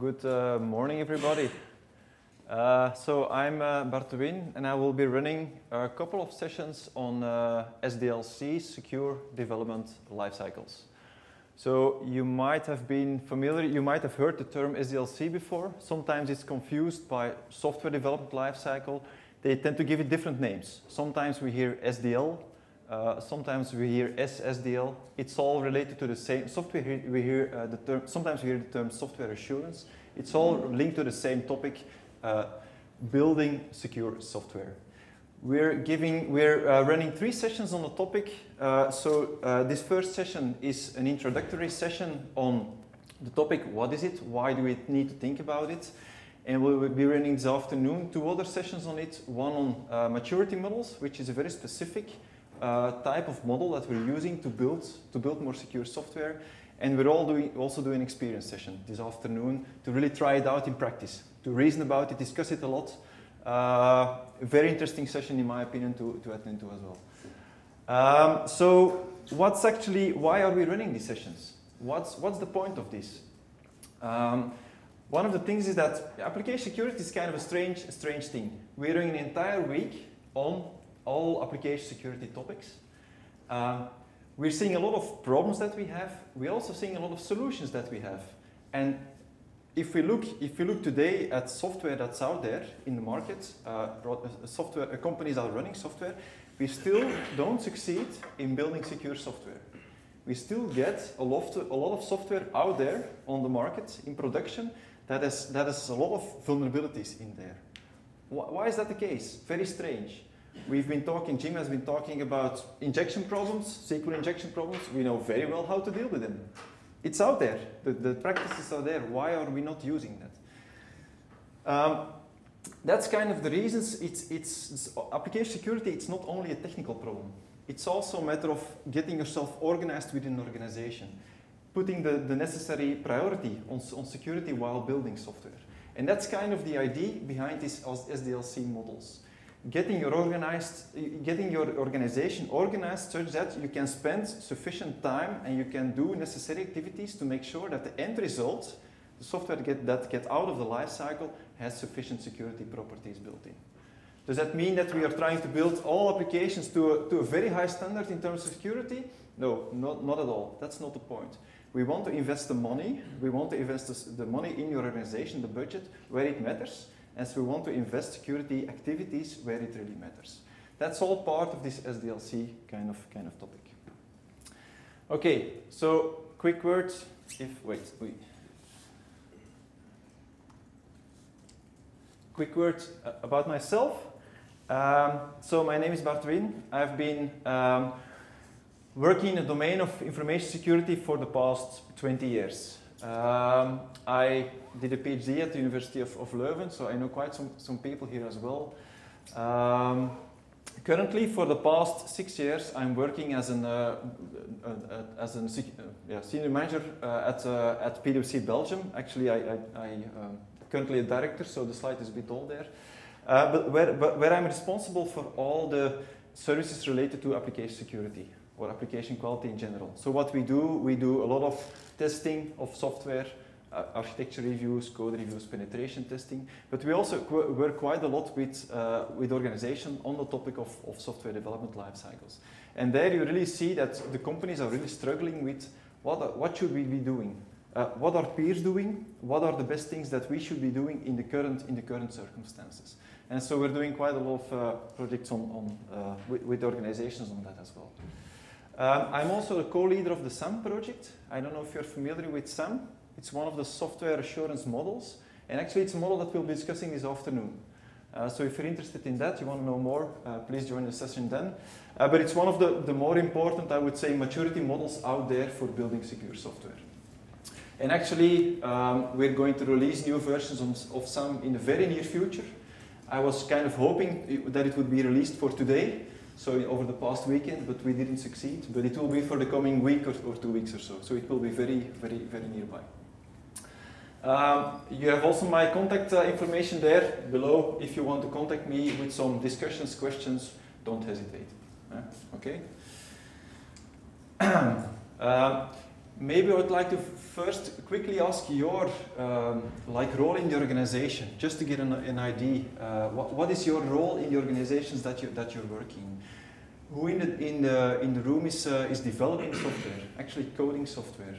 good uh, morning, everybody. Uh, so I'm uh, Bart de and I will be running a couple of sessions on uh, SDLC, Secure Development Lifecycles. So you might have been familiar, you might have heard the term SDLC before. Sometimes it's confused by software development lifecycle. They tend to give it different names. Sometimes we hear SDL, uh, sometimes we hear SSDL. It's all related to the same software. We hear uh, the term. Sometimes we hear the term software assurance. It's all linked to the same topic: uh, building secure software. We're giving. We're uh, running three sessions on the topic. Uh, so this first session is an introductory session on the topic. What is it? Why do we need to think about it? And we will be running this afternoon two other sessions on it. One on maturity models, which is a very specific uh, type of model that we're using to build, to build more secure software. And we're all doing, also doing experience session this afternoon to really try it out in practice, to reason about it, discuss it a lot. Uh, very interesting session in my opinion to, to attend to as well. Um, so what's actually, why are we running these sessions? What's, what's the point of this? Um, one of the things is that application security is kind of a strange, strange thing. We're doing an entire week on all application security topics. Um, we're seeing a lot of problems that we have. We're also seeing a lot of solutions that we have. And if we look, if we look today at software that's out there in the market, uh, uh software uh, companies are running software, we still don't succeed in building secure software. We still get a lot, of, a lot of software out there on the market in production that has, that has a lot of vulnerabilities in there. Why is that the case? Very strange. We've been talking, Jim has been talking about injection problems, SQL injection problems. We know very well how to deal with them. It's out there. The, the practices are there. Why are we not using that? Um, that's kind of the reasons. It's, it's, it's, application security, it's not only a technical problem. It's also a matter of getting yourself organized within an organization, putting the, the necessary priority on, on security while building software. And that's kind of the idea behind these SDLC models getting your organized, getting your organization organized such that you can spend sufficient time and you can do necessary activities to make sure that the end result, the software get, that get out of the life cycle, has sufficient security properties built in. Does that mean that we are trying to build all applications to a, to a very high standard in terms of security? No, not, not at all. That's not the point. We want to invest the money, we want to invest the money in your organization, the budget, where it matters, as we want to invest security activities where it really matters. That's all part of this SDLC kind of, kind of topic. Okay, so quick words, if, wait, wait. Quick words uh, about myself. Um, so my name is Bart Win. I've been um, working in the domain of information security for the past 20 years. Um, I did a PhD at the University of, of, Leuven, so I know quite some, some people here as well. Um, currently, for the past six years, I'm working as an uh, uh, uh, as a uh, yeah, senior manager uh, at uh, at PwC Belgium. Actually, I, I, I um, currently a director, so the slide is a bit old there. but where but where I'm responsible for all the services related to application security or application quality in general. So what we do, we do a lot of testing of software, uh, architecture reviews, code reviews, penetration testing, but we also qu work quite a lot with, uh, with organization on the topic of, of software development life cycles. And there you really see that the companies are really struggling with what, are, what should we be doing? Uh, what are peers doing? What are the best things that we should be doing in the current, in the current circumstances? And so we're doing quite a lot of uh, projects on, on, uh, with, with organizations on that as well. Um, I'm also the co-leader of the SAMM project. I don't know if you're familiar with SAMM. It's one of the software assurance models. And actually, it's a model that we'll be discussing this afternoon. Uh, so if you're interested in that, you want to know more, uh, please join the session then. Uh, but it's one of the, the more important, I would say, maturity models out there for building secure software. And actually, um, we're going to release new versions of SAMM in the very near future. I was kind of hoping that it would be released for today, so over the past weekend, but we didn't succeed. But it will be for the coming week or, or two weeks or so. So it will be very, very, very nearby. Um, you have also my contact uh, information there below. If you want to contact me with some discussions, questions, don't hesitate. Uh, okay. um, maybe I would like to first quickly ask your um, like role in the organization, just to get an, an idea. Uh, what, what is your role in the organizations that you that you're working? Who in the in the in the room is uh, is developing software, actually coding software?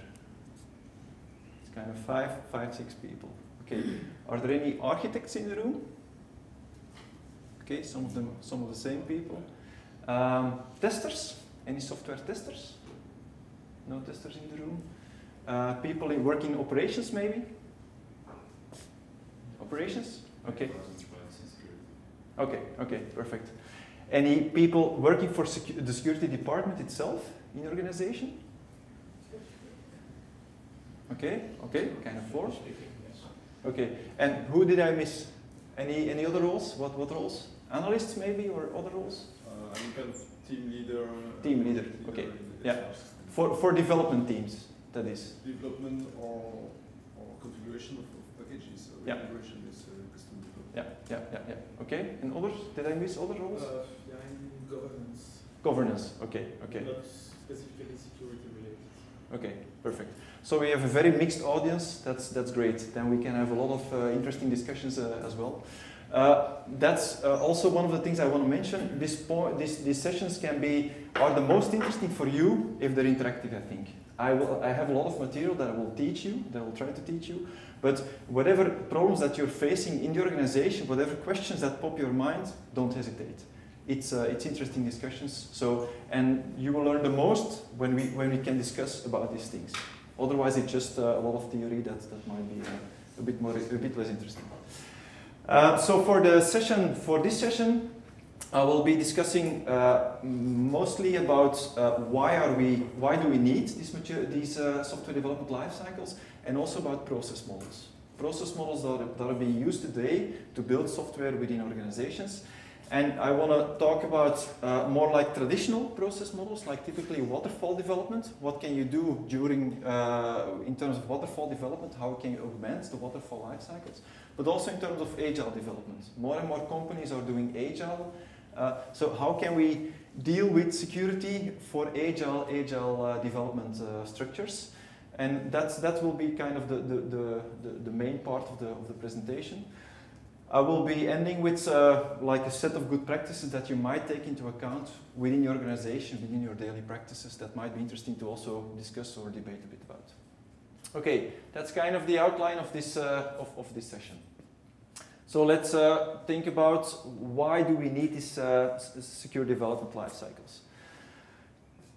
Kind of five, five, six people. Okay. Are there any architects in the room? Okay, some of them, some of the same people. Um, testers? Any software testers? No testers in the room. Uh, people in working operations, maybe? Operations? Okay. Okay, okay, perfect. Any people working for secu the security department itself in organization? Okay, okay, kind of four. Okay, and who did I miss? Any any other roles? What what roles? Analysts maybe or other roles? Uh, I'm kind of team leader. Team leader, okay, yeah. For for development teams, that is. Development or or configuration of, of packages. So Yeah. Configuration is uh, custom development. Yeah, yeah, yeah, yeah. Okay, and others? Did I miss other roles? Uh, yeah, in governance. Governance. Okay, okay, Not specifically security. Okay, perfect. So we have a very mixed audience. That's that's great. Then we can have a lot of uh, interesting discussions uh, as well. Uh, that's uh, also one of the things I want to mention. This point, this, these sessions can be are the most interesting for you if they're interactive. I think I will. I have a lot of material that I will teach you. That I will try to teach you. But whatever problems that you're facing in the organization, whatever questions that pop your mind, don't hesitate. It's uh, it's interesting discussions. So and you will learn the most when we when we can discuss about these things. Otherwise, it's just uh, a lot of theory that that might be uh, a bit more a bit less interesting. Uh, so for the session, for this session, I will be discussing uh, mostly about why are we, why do we need these, mature, these software development life cycles, and also about process models. Process models that are, that are being used today to build software within organizations. And I want to talk about uh, more like traditional process models, like typically waterfall development. What can you do during, uh, in terms of waterfall development? How can you augment the waterfall life cycles? But also in terms of agile development. More and more companies are doing agile. Uh, so how can we deal with security for agile, agile uh, development uh, structures? And that's, that will be kind of the, the, the, the, the main part of the, of the presentation. I will be ending with uh, like a set of good practices that you might take into account within your organization, within your daily practices that might be interesting to also discuss or debate a bit about. Okay, that's kind of the outline of this, uh, of, of this session. So let's uh, think about why do we need these uh, secure development life cycles.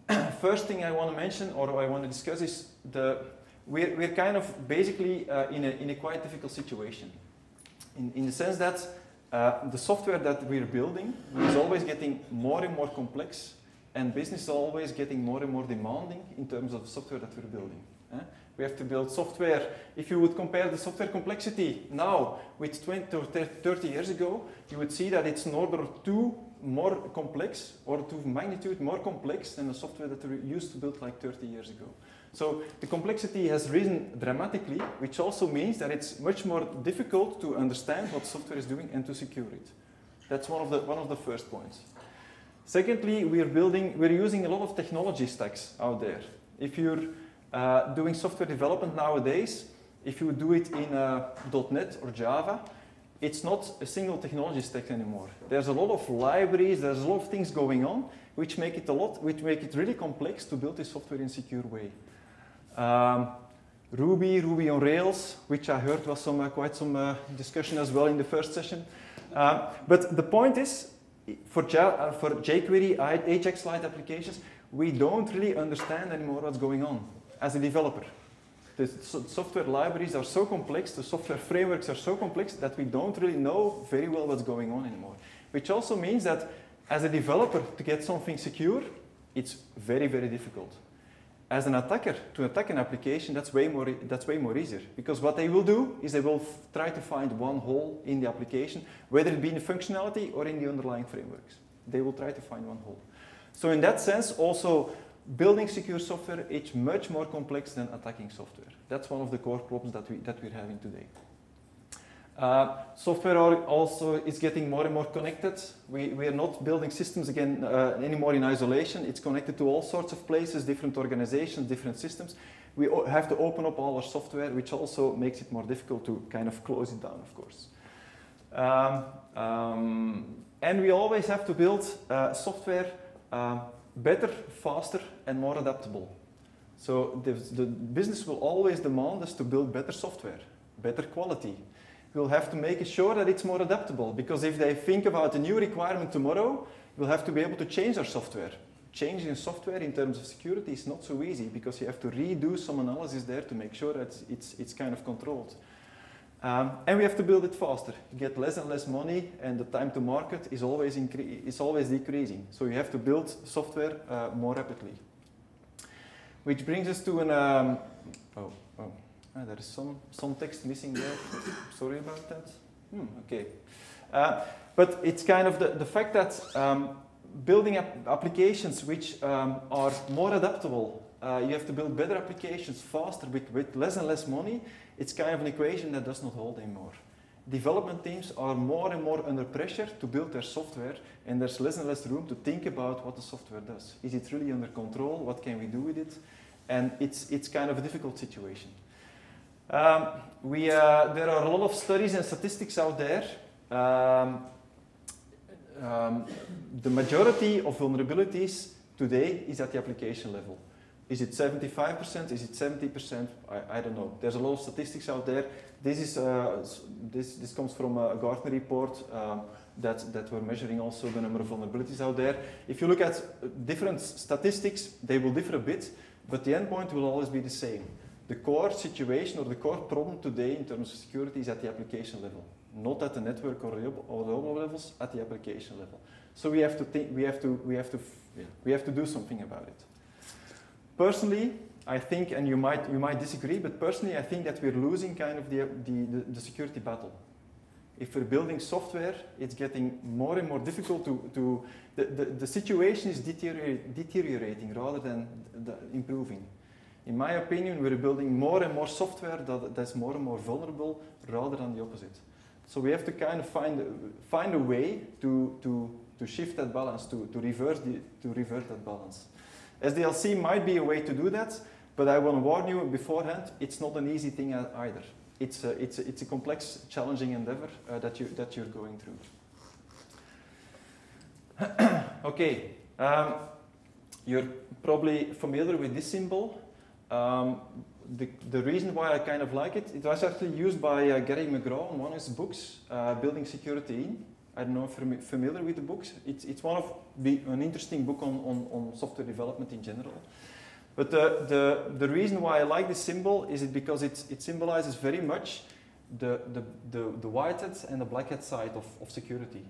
First thing I want to mention or I want to discuss is the we're, we're kind of basically uh, in, a, in a quite difficult situation in, in the sense that uh, the software that we're building is always getting more and more complex and business is always getting more and more demanding in terms of software that we're building. eh? We have to build software. If you would compare the software complexity now with 20 or 30 years ago, you would see that it's in order two more complex or to magnitude more complex than the software that we used to build like 30 years ago. So the complexity has risen dramatically, which also means that it's much more difficult to understand what software is doing and to secure it. That's one of the, one of the first points. Secondly, we're building, we're using a lot of technology stacks out there. If you're uh, doing software development nowadays, if you do it in uh, .NET or Java, it's not a single technology stack anymore. There's a lot of libraries, there's a lot of things going on, which make it a lot, which make it really complex to build this software in a secure way. Um, Ruby, Ruby on Rails, which I heard was some, uh, quite some uh, discussion as well in the first session. Um, but the point is, for, uh, for jQuery, Ajax-like applications, we don't really understand anymore what's going on as a developer. The so software libraries are so complex, the software frameworks are so complex that we don't really know very well what's going on anymore. Which also means that as a developer, to get something secure, it's very, very difficult. As an attacker, to attack an application, that's way more, that's way more easier. Because what they will do is they will try to find one hole in the application, whether it be in the functionality or in the underlying frameworks. They will try to find one hole. So in that sense, also building secure software is much more complex than attacking software. That's one of the core problems that, we, that we're having today. Uh, software also is getting more and more connected. We, we are not building systems again uh, anymore in isolation. It's connected to all sorts of places, different organizations, different systems, we have to open up all our software, which also makes it more difficult to kind of close it down, of course. Um, um, and we always have to build uh, software um, better, faster, and more adaptable. So the, the business will always demand us to build better software, better quality. We'll have to make sure that it's more adaptable because if they think about a new requirement tomorrow, we'll have to be able to change our software. Changing software in terms of security is not so easy because you have to redo some analysis there to make sure that it's, it's, kind of controlled. Um, and we have to build it faster. You get less and less money, and the time to market is always, is always decreasing. So you have to build software uh, more rapidly. Which brings us to an. Um, oh, Ah, there is some, some text missing there. Sorry about that. Hmm, okay. Uh, but it's kind of the, the fact that um, building ap- applications which um, are more adaptable, uh, you have to build better applications faster with, with less and less money. It's kind of an equation that does not hold anymore. Development teams are more and more under pressure to build their software, and there's less and less room to think about what the software does. Is it really under control? What can we do with it? And it's, it's kind of a difficult situation. Um, we, uh, there are a lot of studies and statistics out there. Um, um, the majority of vulnerabilities today is at the application level. Is it 75%? Is it 70%? I, I don't know. There's a lot of statistics out there. This, is, uh, this, this comes from a Gartner report that, that we're measuring also the number of vulnerabilities out there. If you look at uh, different statistics, they will differ a bit, but the endpoint will always be the same. The core situation or the core problem today in terms of security is at the application level, not at the network or the, or the other levels, at the application level. So we have to think, we have to, we have to, yeah, we have to do something about it. Personally, I think, and you might, you might disagree, but personally, I think that we're losing kind of the, the, the, the security battle. If we're building software, it's getting more and more difficult to, to the, the, the situation is deteriorate, deteriorating rather than the improving. In my opinion, we're building more and more software that, that's more and more vulnerable rather than the opposite. So we have to kind of find, find a way to, to, to shift that balance, to, to, reverse the, to revert that balance. SDLC might be a way to do that, but I want to warn you beforehand, it's not an easy thing either. It's a, it's a, it's a complex, challenging endeavor uh, that, you, that you're going through. okay, um, you're probably familiar with this symbol. Um, the, the reason why I kind of like it, it was actually used by uh, Gary McGraw in one of his books, uh, Building Security In. I don't know if you're familiar with the books. It's, it's one of the, an interesting book on, on, on software development in general. But the, the, the reason why I like this symbol is it because it's, it symbolizes very much the, the, the, the white hat and the black hat side of, of security.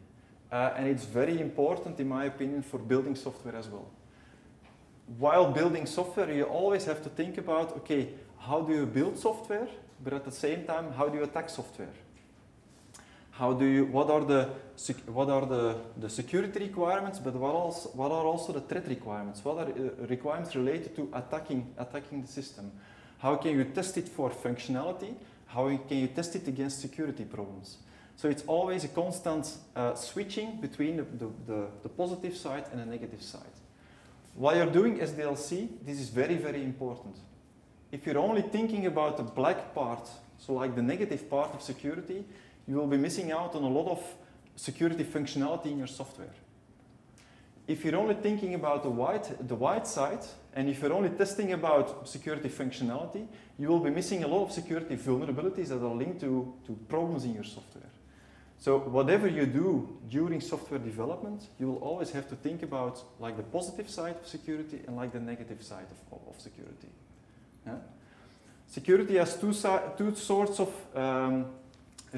Uh, and it's very important, in my opinion, for building software as well. While building software, you always have to think about, okay, how do you build software? But at the same time, how do you attack software? How do you, what are the, what are the, the security requirements, but what, what are also the threat requirements? What are uh, requirements related to attacking, attacking the system? How can you test it for functionality? How can you test it against security problems? So it's always a constant uh, switching between the, the, the, the positive side and the negative side. While you're doing SDLC, this is very, very important. If you're only thinking about the black part, so like the negative part of security, you will be missing out on a lot of security functionality in your software. If you're only thinking about the white, the white side, and if you're only testing about security functionality, you will be missing a lot of security vulnerabilities that are linked to, to problems in your software. So whatever you do during software development, you will always have to think about like the positive side of security and like the negative side of, of security. Yeah? Security has two, two sorts of um,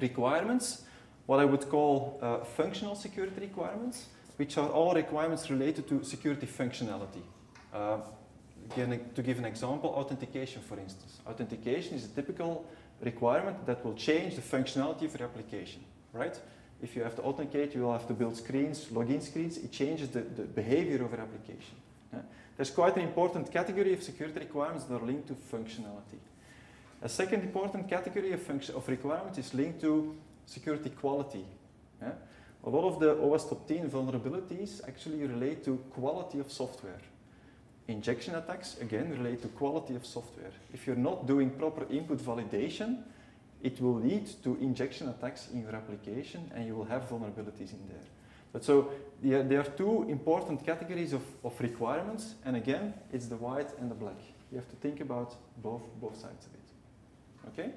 requirements, what I would call uh, functional security requirements, which are all requirements related to security functionality. Uh, to give an example, authentication, for instance. Authentication is a typical requirement that will change the functionality of your application, right? If you have to authenticate, you will have to build screens, login screens. It changes the, the behavior of your application. yeah? There's quite an important category of security requirements that are linked to functionality. A second important category of, function, of requirements is linked to security quality. yeah? A lot of the OWASP top 10 vulnerabilities actually relate to quality of software. injection attacks, again, relate to quality of software. If you're not doing proper input validation, it will lead to injection attacks in your application and you will have vulnerabilities in there. But so there there are two important categories of, of requirements, and again, it's the white and the black. You have to think about both, both sides of it. Okay?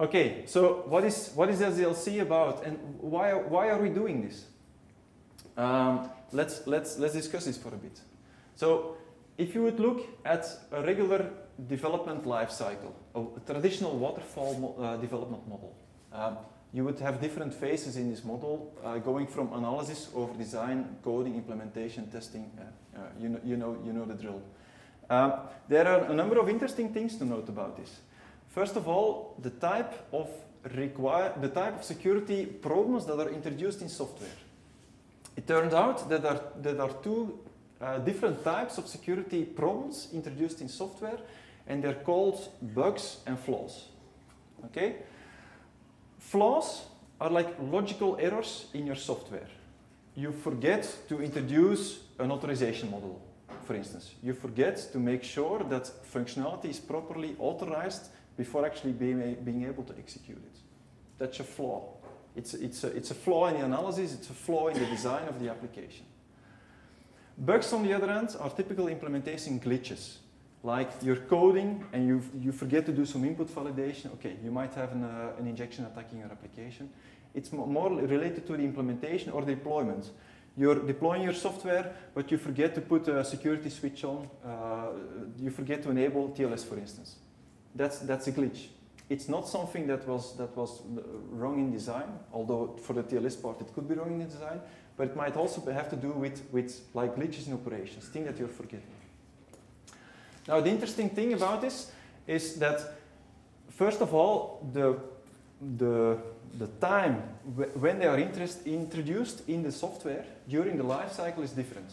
Okay, so what is, what is SDLC about and why, why are we doing this? Um, let's, let's, let's discuss this for a bit. So if you would look at a regular development life cycle, a traditional waterfall mo- uh, development model, um, you would have different phases in this model, uh, going from analysis over design, coding, implementation, testing. Uh, uh, you, know, you, know, you know the drill. Um, there are a number of interesting things to note about this. First of all, the type of require the type of security problems that are introduced in software. It turns out that there, there are two uh, different types of security problems introduced in software, and they're called bugs and flaws. Okay? Flaws are like logical errors in your software. You forget to introduce an authorization model, for instance. You forget to make sure that functionality is properly authorized before actually being, able to execute it. That's a flaw. It's, it's, a, it's a flaw in the analysis, it's a flaw in the design of the application. Bugs, on the other hand, are typical implementation glitches. Like you're coding and you, you forget to do some input validation. Okay, you might have an, uh, an injection attacking your application. It's more related to the implementation or the deployment. You're deploying your software, but you forget to put a security switch on. Uh, you forget to enable TLS, for instance. That's, that's a glitch. It's not something that was, that was uh, wrong in design, although for the TLS part it could be wrong in design, but it might also have to do with, with like glitches in operations, things that you're forgetting. Now, the interesting thing about this is that, first of all, the, the, the time wh- when they are interest, introduced in the software during the life cycle is different.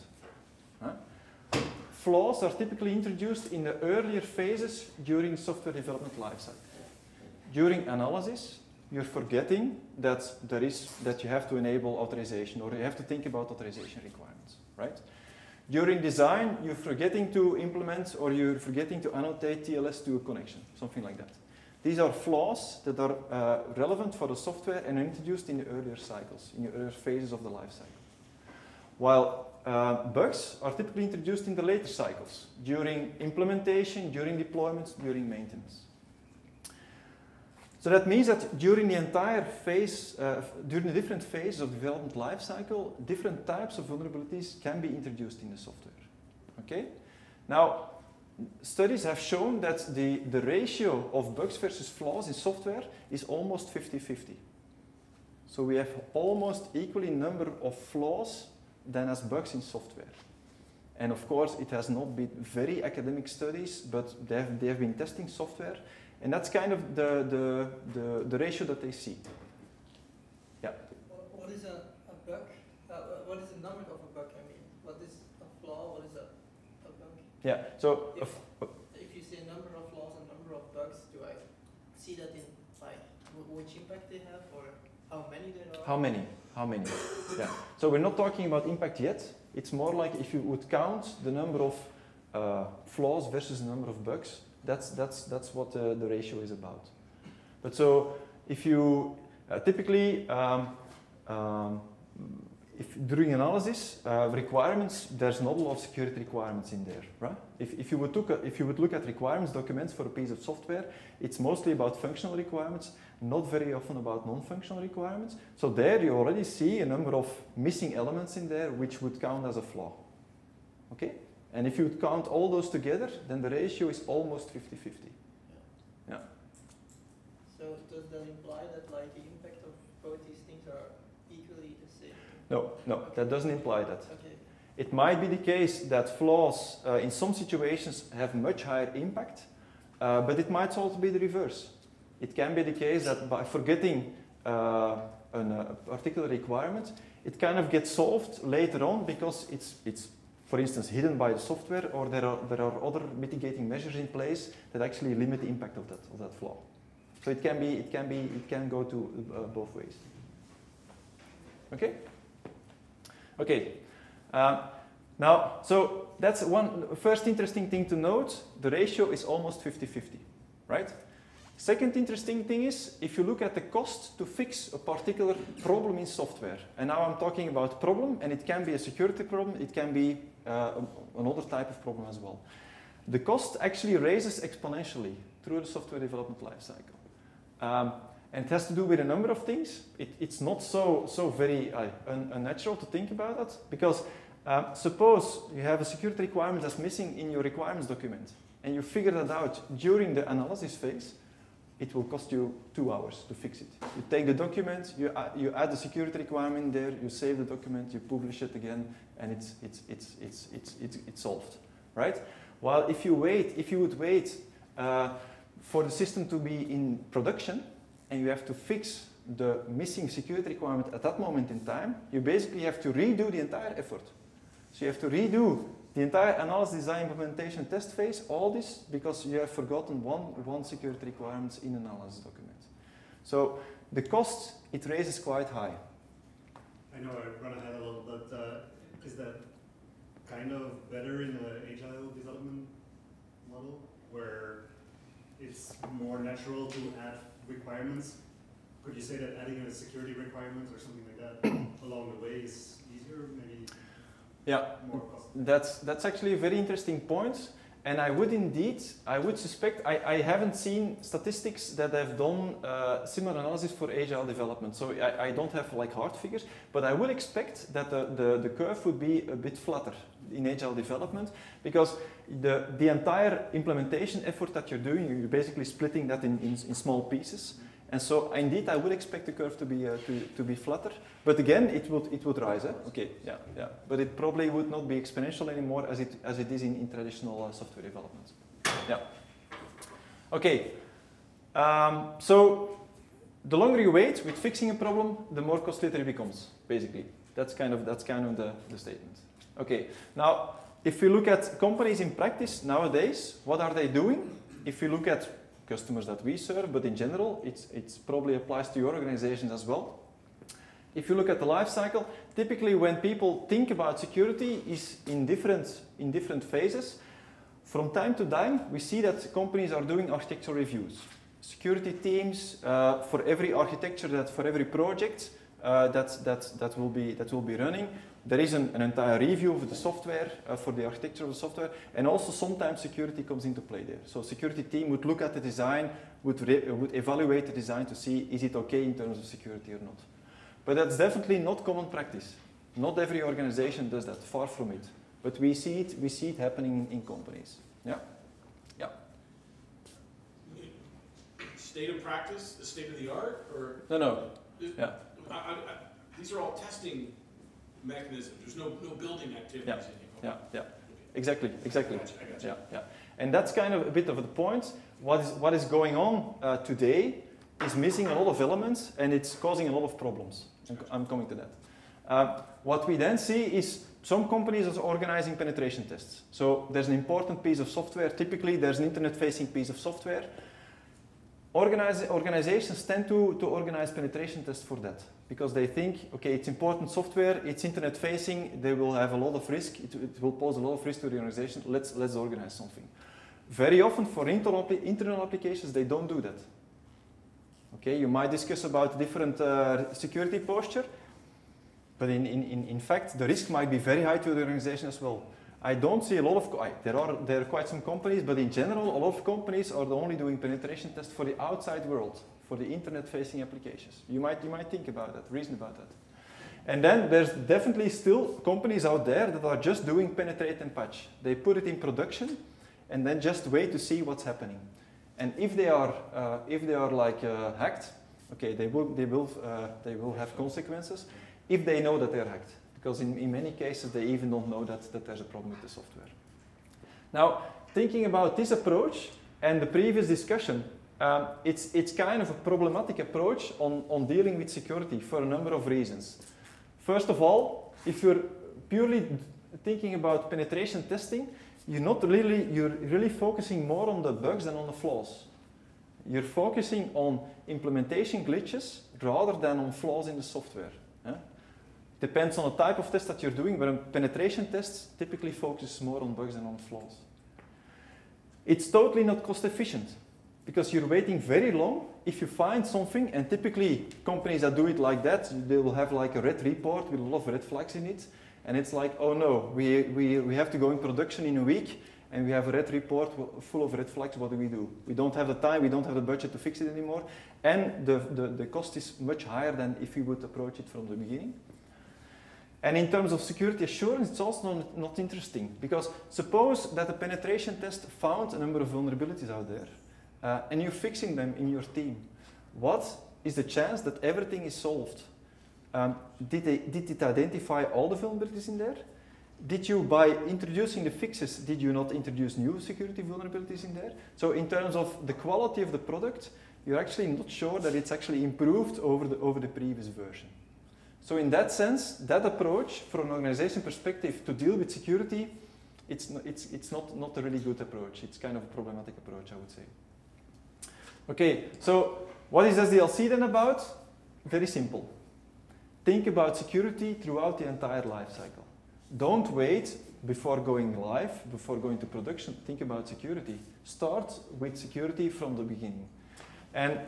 Huh? Flaws are typically introduced in the earlier phases during software development lifecycle. During analysis, you're forgetting that there is that you have to enable authorization or you have to think about authorization requirements, right? During design, you're forgetting to implement or you're forgetting to annotate TLS to a connection, something like that. These are flaws that are uh, relevant for the software and introduced in the earlier cycles, in the earlier phases of the life cycle. While uh, bugs are typically introduced in the later cycles, during implementation, during deployment, during maintenance. So that means that during the entire phase, uh, during the different phases of development lifecycle, different types of vulnerabilities can be introduced in the software. Okay? Now, studies have shown that the, the ratio of bugs versus flaws in software is almost 50-50. So we have almost equally number of flaws than as bugs in software. And of course, it has not been very academic studies, but they have, they have been testing software, and that's kind of the, the, the, the ratio that they see. What- What is a, a bug? Uh, what is the number of a bug? I mean, what is a flaw? What is a, a bug? Yeah, so If, if you say number of flaws and number of bugs, do I see that in like which impact they have or how many there are? how many? How many? yeah. So we're not talking about impact yet. It's more like if you would count the number of uh, flaws versus the number of bugs. That's that's that's what uh, the ratio is about. But so if you uh, typically um, um, if during analysis uh, requirements, there's not a lot of security requirements in there, right? If, if you would look at, if you would look at requirements documents for a piece of software, it's mostly about functional requirements, not very often about non-functional requirements. So there you already see a number of missing elements in there which would count as a flaw. Okay? And if you would count all those together, then the ratio is almost 50-50. Yeah. So does that imply that like the impact of both these things are equally the same? No, no, that doesn't imply that. Okay. It might be the case that flaws uh, in some situations have much higher impact, uh, but it might also be the reverse. It can be the case that by forgetting uh, an, a particular requirement, it kind of gets solved later on because it's, it's, for instance, hidden by the software, or there are, there are other mitigating measures in place that actually limit the impact of that, of that flaw. So it can be, it can be, it can go to uh, both ways. Okay. Okay. Uh, Now, so that's one first interesting thing to note. The ratio is almost 50-50, right? Second interesting thing is if you look at the cost to fix a particular problem in software, and now I'm talking about problem, and it can be a security problem, it can be another type of problem as well. The cost actually raises exponentially through the software development lifecycle. Um, and it has to do with a number of things. It, it's not so, so very uh, un unnatural to think about that because um, suppose you have a security requirement that's missing in your requirements document and you figure that out during the analysis phase, it will cost you two hours to fix it. You take the document, you, uh, you add the security requirement there, you save the document, you publish it again, and it's, it's, it's, it's, it's, it's, it's solved, right? While if you wait, if you would wait uh, for the system to be in production, and you have to fix the missing security requirement at that moment in time, you basically have to redo the entire effort. So you have to redo the entire analysis, design, implementation, test phase, all this because you have forgotten one, one security requirements in an analysis document. So the cost, it raises quite high. I know I run ahead a little, but uh, is that kind of better in the agile development model where it's more natural to add requirements? Could you say that adding a security requirement or something like that along the way is easier, maybe Yeah. That's, that's actually a very interesting point. And I would indeed, I would suspect, I, I haven't seen statistics that have done uh, similar analysis for agile development. So I, I don't have like hard figures, but I would expect that the, the, the curve would be a bit flatter in agile development because the, the entire implementation effort that you're doing, you're basically splitting that in, in, in small pieces. And so indeed, I would expect the curve to be, uh, to, to be flatter. But again, it would, it would rise. Eh? Okay, yeah, yeah. But it probably would not be exponential anymore as it, as it is in, in traditional uh, software development. Yeah. Okay. Um, so the longer you wait with fixing a problem, the more costly it becomes, basically. That's kind of, that's kind of the, the statement. Okay. Now, if we look at companies in practice nowadays, what are they doing? If you look at customers that we serve, but in general, it's, it's probably applies to your organizations as well. If you look at the life cycle, typically when people think about security is in different, in different phases. From time to time, we see that companies are doing architectural reviews. Security teams uh, for every architecture, that for every project uh, that, that, that, will be, that will be running, there is an, an entire review of the software, uh, for the architecture of the software, and also sometimes security comes into play there. So security team would look at the design, would, would evaluate the design to see is it okay in terms of security or not. But that's definitely not common practice. Not every organization does that, far from it. But we see it, we see it happening in, in companies. Yeah? Yeah. State of practice, the state of the art, or? No, no. Yeah. I, I, I, these are all testing mechanisms, there's no, no building activities Yeah, in here. Yeah, yeah. Exactly, exactly. Gotcha, I gotcha. Yeah, yeah. And that's kind of a bit of the point. What is, what is going on uh, today is missing a lot of elements and it's causing a lot of problems. I'm, I'm coming to that. Uh, what we then see is some companies are organizing penetration tests. So there's an important piece of software. Typically, there's an internet-facing piece of software. Organize, organizations tend to, to organize penetration tests for that because they think, okay, it's important software, it's internet facing, they will have a lot of risk, it, it will pose a lot of risk to the organization, let's, let's organize something. Very often for internal, internal applications, they don't do that. Okay, you might discuss about different uh, security posture, but in, in, in fact, the risk might be very high to the organization as well. I don't see a lot of, there are, there are quite some companies, but in general, a lot of companies are only doing penetration tests for the outside world for the internet-facing applications. You might, you might think about that, reason about that. And then there's definitely still companies out there that are just doing penetrate and patch. They put it in production and then just wait to see what's happening. And if they are, uh, if they are like uh, hacked, okay, they will, they, will, uh, they will have consequences if they know that they're hacked. Because in, in many cases, they even don't know that, that there's a problem with the software. Now, thinking about this approach and the previous discussion, um, it's, it's kind of a problematic approach on, on dealing with security for a number of reasons. First of all, if you're purely thinking about penetration testing, you're not really, you're really focusing more on the bugs than on the flaws. You're focusing on implementation glitches rather than on flaws in the software. Depends on the type of test that you're doing, but a penetration test typically focuses more on bugs than on flaws. It's totally not cost efficient because you're waiting very long if you find something, and typically companies that do it like that, they will have like a red report with a lot of red flags in it, and it's like, oh no, we, we, we have to go in production in a week, and we have a red report full of red flags, what do we do? We don't have the time, we don't have the budget to fix it anymore, and the, the, the cost is much higher than if we would approach it from the beginning. And in terms of security assurance, it's also not, not interesting, because suppose that a penetration test found a number of vulnerabilities out there, uh, and you're fixing them in your team. What is the chance that everything is solved? Um, did, they, did it identify all the vulnerabilities in there? Did you, by introducing the fixes, did you not introduce new security vulnerabilities in there? So in terms of the quality of the product, you're actually not sure that it's actually improved over the, over the previous version. So in that sense, that approach, from an organization perspective, to deal with security, it's, it's, it's not, not a really good approach. It's kind of a problematic approach, I would say. Okay, so what is SDLC then about? Very simple. Think about security throughout the entire life cycle. Don't wait before going live, before going to production. Think about security. Start with security from the beginning. And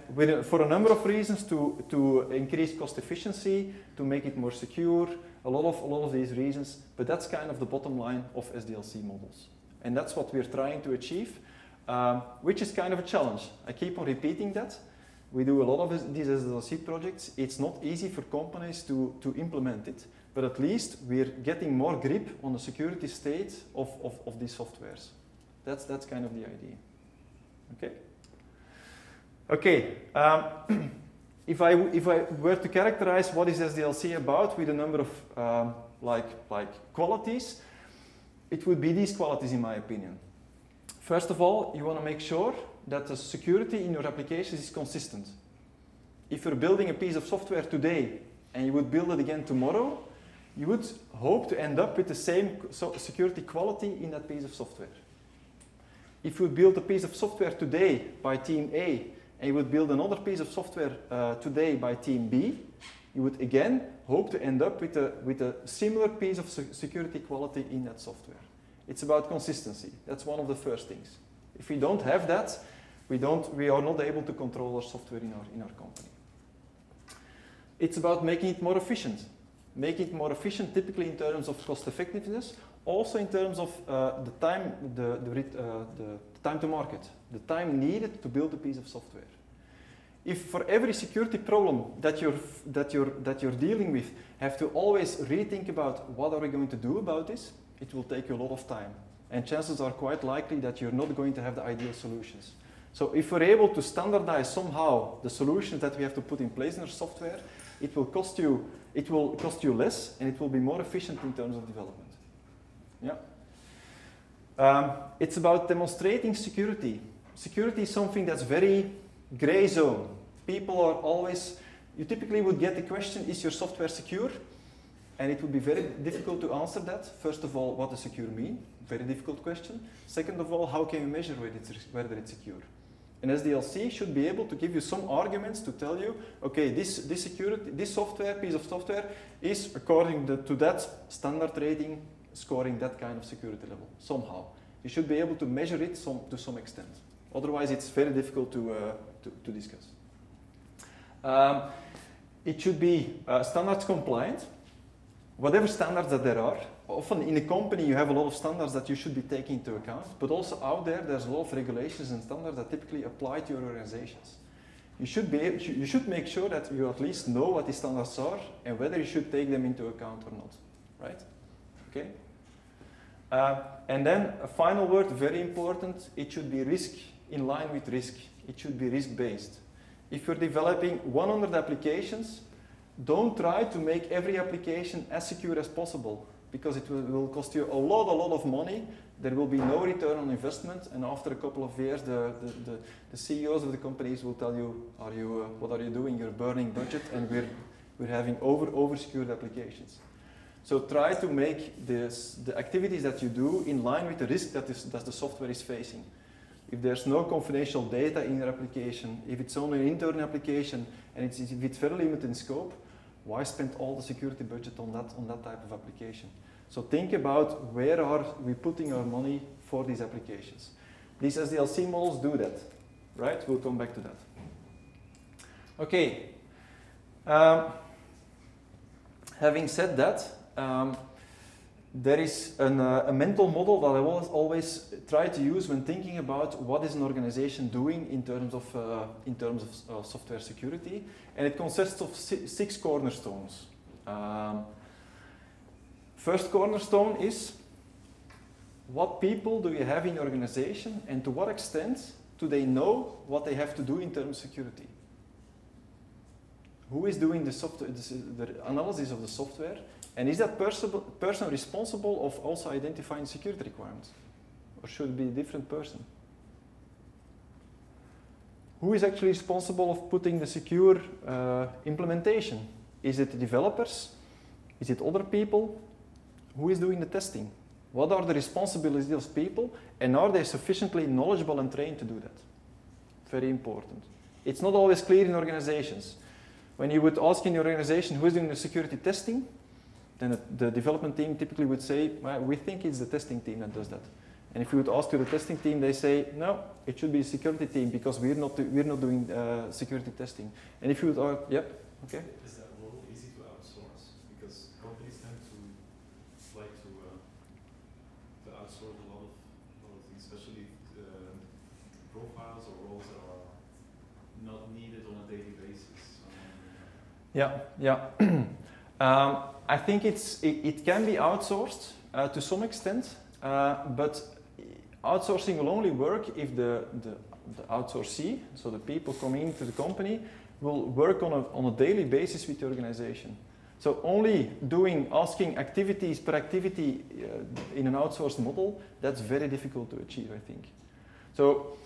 for a number of reasons, to, to increase cost efficiency, to make it more secure, a lot, of, a lot of these reasons, but that's kind of the bottom line of SDLC models. And that's what we're trying to achieve um, which is kind of a challenge. I keep on repeating that. We do a lot of these SDLC projects. It's not easy for companies to, to implement it, but at least we're getting more grip on the security state of, of, of these softwares. That's, that's kind of the idea. Okay? Okay, um, if, I, if I were to characterize what is SDLC about with a number of um, like, like qualities, it would be these qualities in my opinion. First of all, you want to make sure that the security in your applications is consistent. If you're building a piece of software today and you would build it again tomorrow, you would hope to end up with the same security quality in that piece of software. If you build a piece of software today by team A and you would build another piece of software uh, today by team B, you would again hope to end up with a, with a similar piece of security quality in that software. It's about consistency. That's one of the first things. If we don't have that, we, don't, we are not able to control our software in our, in our company. It's about making it more efficient. Making it more efficient typically in terms of cost effectiveness, also in terms of uh, the, time, the, the, uh, the time to market, the time needed to build a piece of software. If for every security problem that you're, that, you're, that you're dealing with, have to always rethink about what are we going to do about this, it will take you a lot of time. And chances are quite likely that you're not going to have the ideal solutions. So if we're able to standardize somehow the solutions that we have to put in place in our software, it will cost you, it will cost you less and it will be more efficient in terms of development. Yeah. Um, it's about demonstrating security. Security is something that's very gray zone. People are always, you typically would get the question, is your software secure? And it would be very difficult to answer that. First of all, what does secure mean? Very difficult question. Second of all, how can you measure whether it's secure? An SDLC should be able to give you some arguments to tell you, okay, this, this security, this software, piece of software is according to that standard rating, scoring that kind of security level, somehow. You should be able to measure it some, to some extent. Otherwise, it's very difficult to, uh, to, to, discuss. Um, it should be uh, standards compliant whatever standards that there are, often in a company you have a lot of standards that you should be taking into account, but also out there there's a lot of regulations and standards that typically apply to your organizations. You should, be, you should make sure that you at least know what these standards are and whether you should take them into account or not, right? Okay? Uh, and then a final word, very important, it should be risk in line with risk. It should be risk-based. If you're developing 100 applications, don't try to make every application as secure as possible because it will, will, cost you a lot, a lot of money. There will be no return on investment, and after a couple of years, the, the, the, the CEOs of the companies will tell you, "Are you, uh, what are you doing? You're burning budget, and we're we're having over over secured applications." So try to make this, the activities that you do in line with the risk that, is, that the software is facing. If there's no confidential data in your application, if it's only an internal application, and it's, if it's very limited in scope, Why spend all the security budget on that, on that type of application? So think about where are we putting our money for these applications. These SDLC models do that, right? We'll come back to that. Okay. Um, having said that, um, there is an, uh, a mental model that I always, always try to use when thinking about what is an organization doing in terms of, uh, in terms of uh, software security, and it consists of si six cornerstones. Um, first cornerstone is what people do you have in your organization, and to what extent do they know what they have to do in terms of security? Who is doing the, software, the, the analysis of the software? And is that person, responsible of also identifying security requirements? Or should it be a different person? Who is actually responsible of putting the secure uh, implementation? Is it the developers? Is it other people? Who is doing the testing? What are the responsibilities of people? And are they sufficiently knowledgeable and trained to do that? Very important. It's not always clear in organizations. When you would ask in your organization who is doing the security testing, then the development team typically would say, well, we think it's the testing team that does that. And if you would ask to the testing team, they say, no, it should be a security team because we're not, we're not doing uh, security testing. And if you would, ask, yep, okay. Is that model easy to outsource? Because companies tend to like to, uh, to outsource a lot of, a lot of things, especially uh, profiles or roles that are not needed on a daily basis. Um, Yeah, yeah. um, I think it's, it, it can be outsourced uh, to some extent, uh, but outsourcing will only work if the, the, the outsourcee, so the people coming into the company, will work on a, on a daily basis with the organization. So only doing, asking activities per activity uh, in an outsourced model, that's very difficult to achieve, I think. So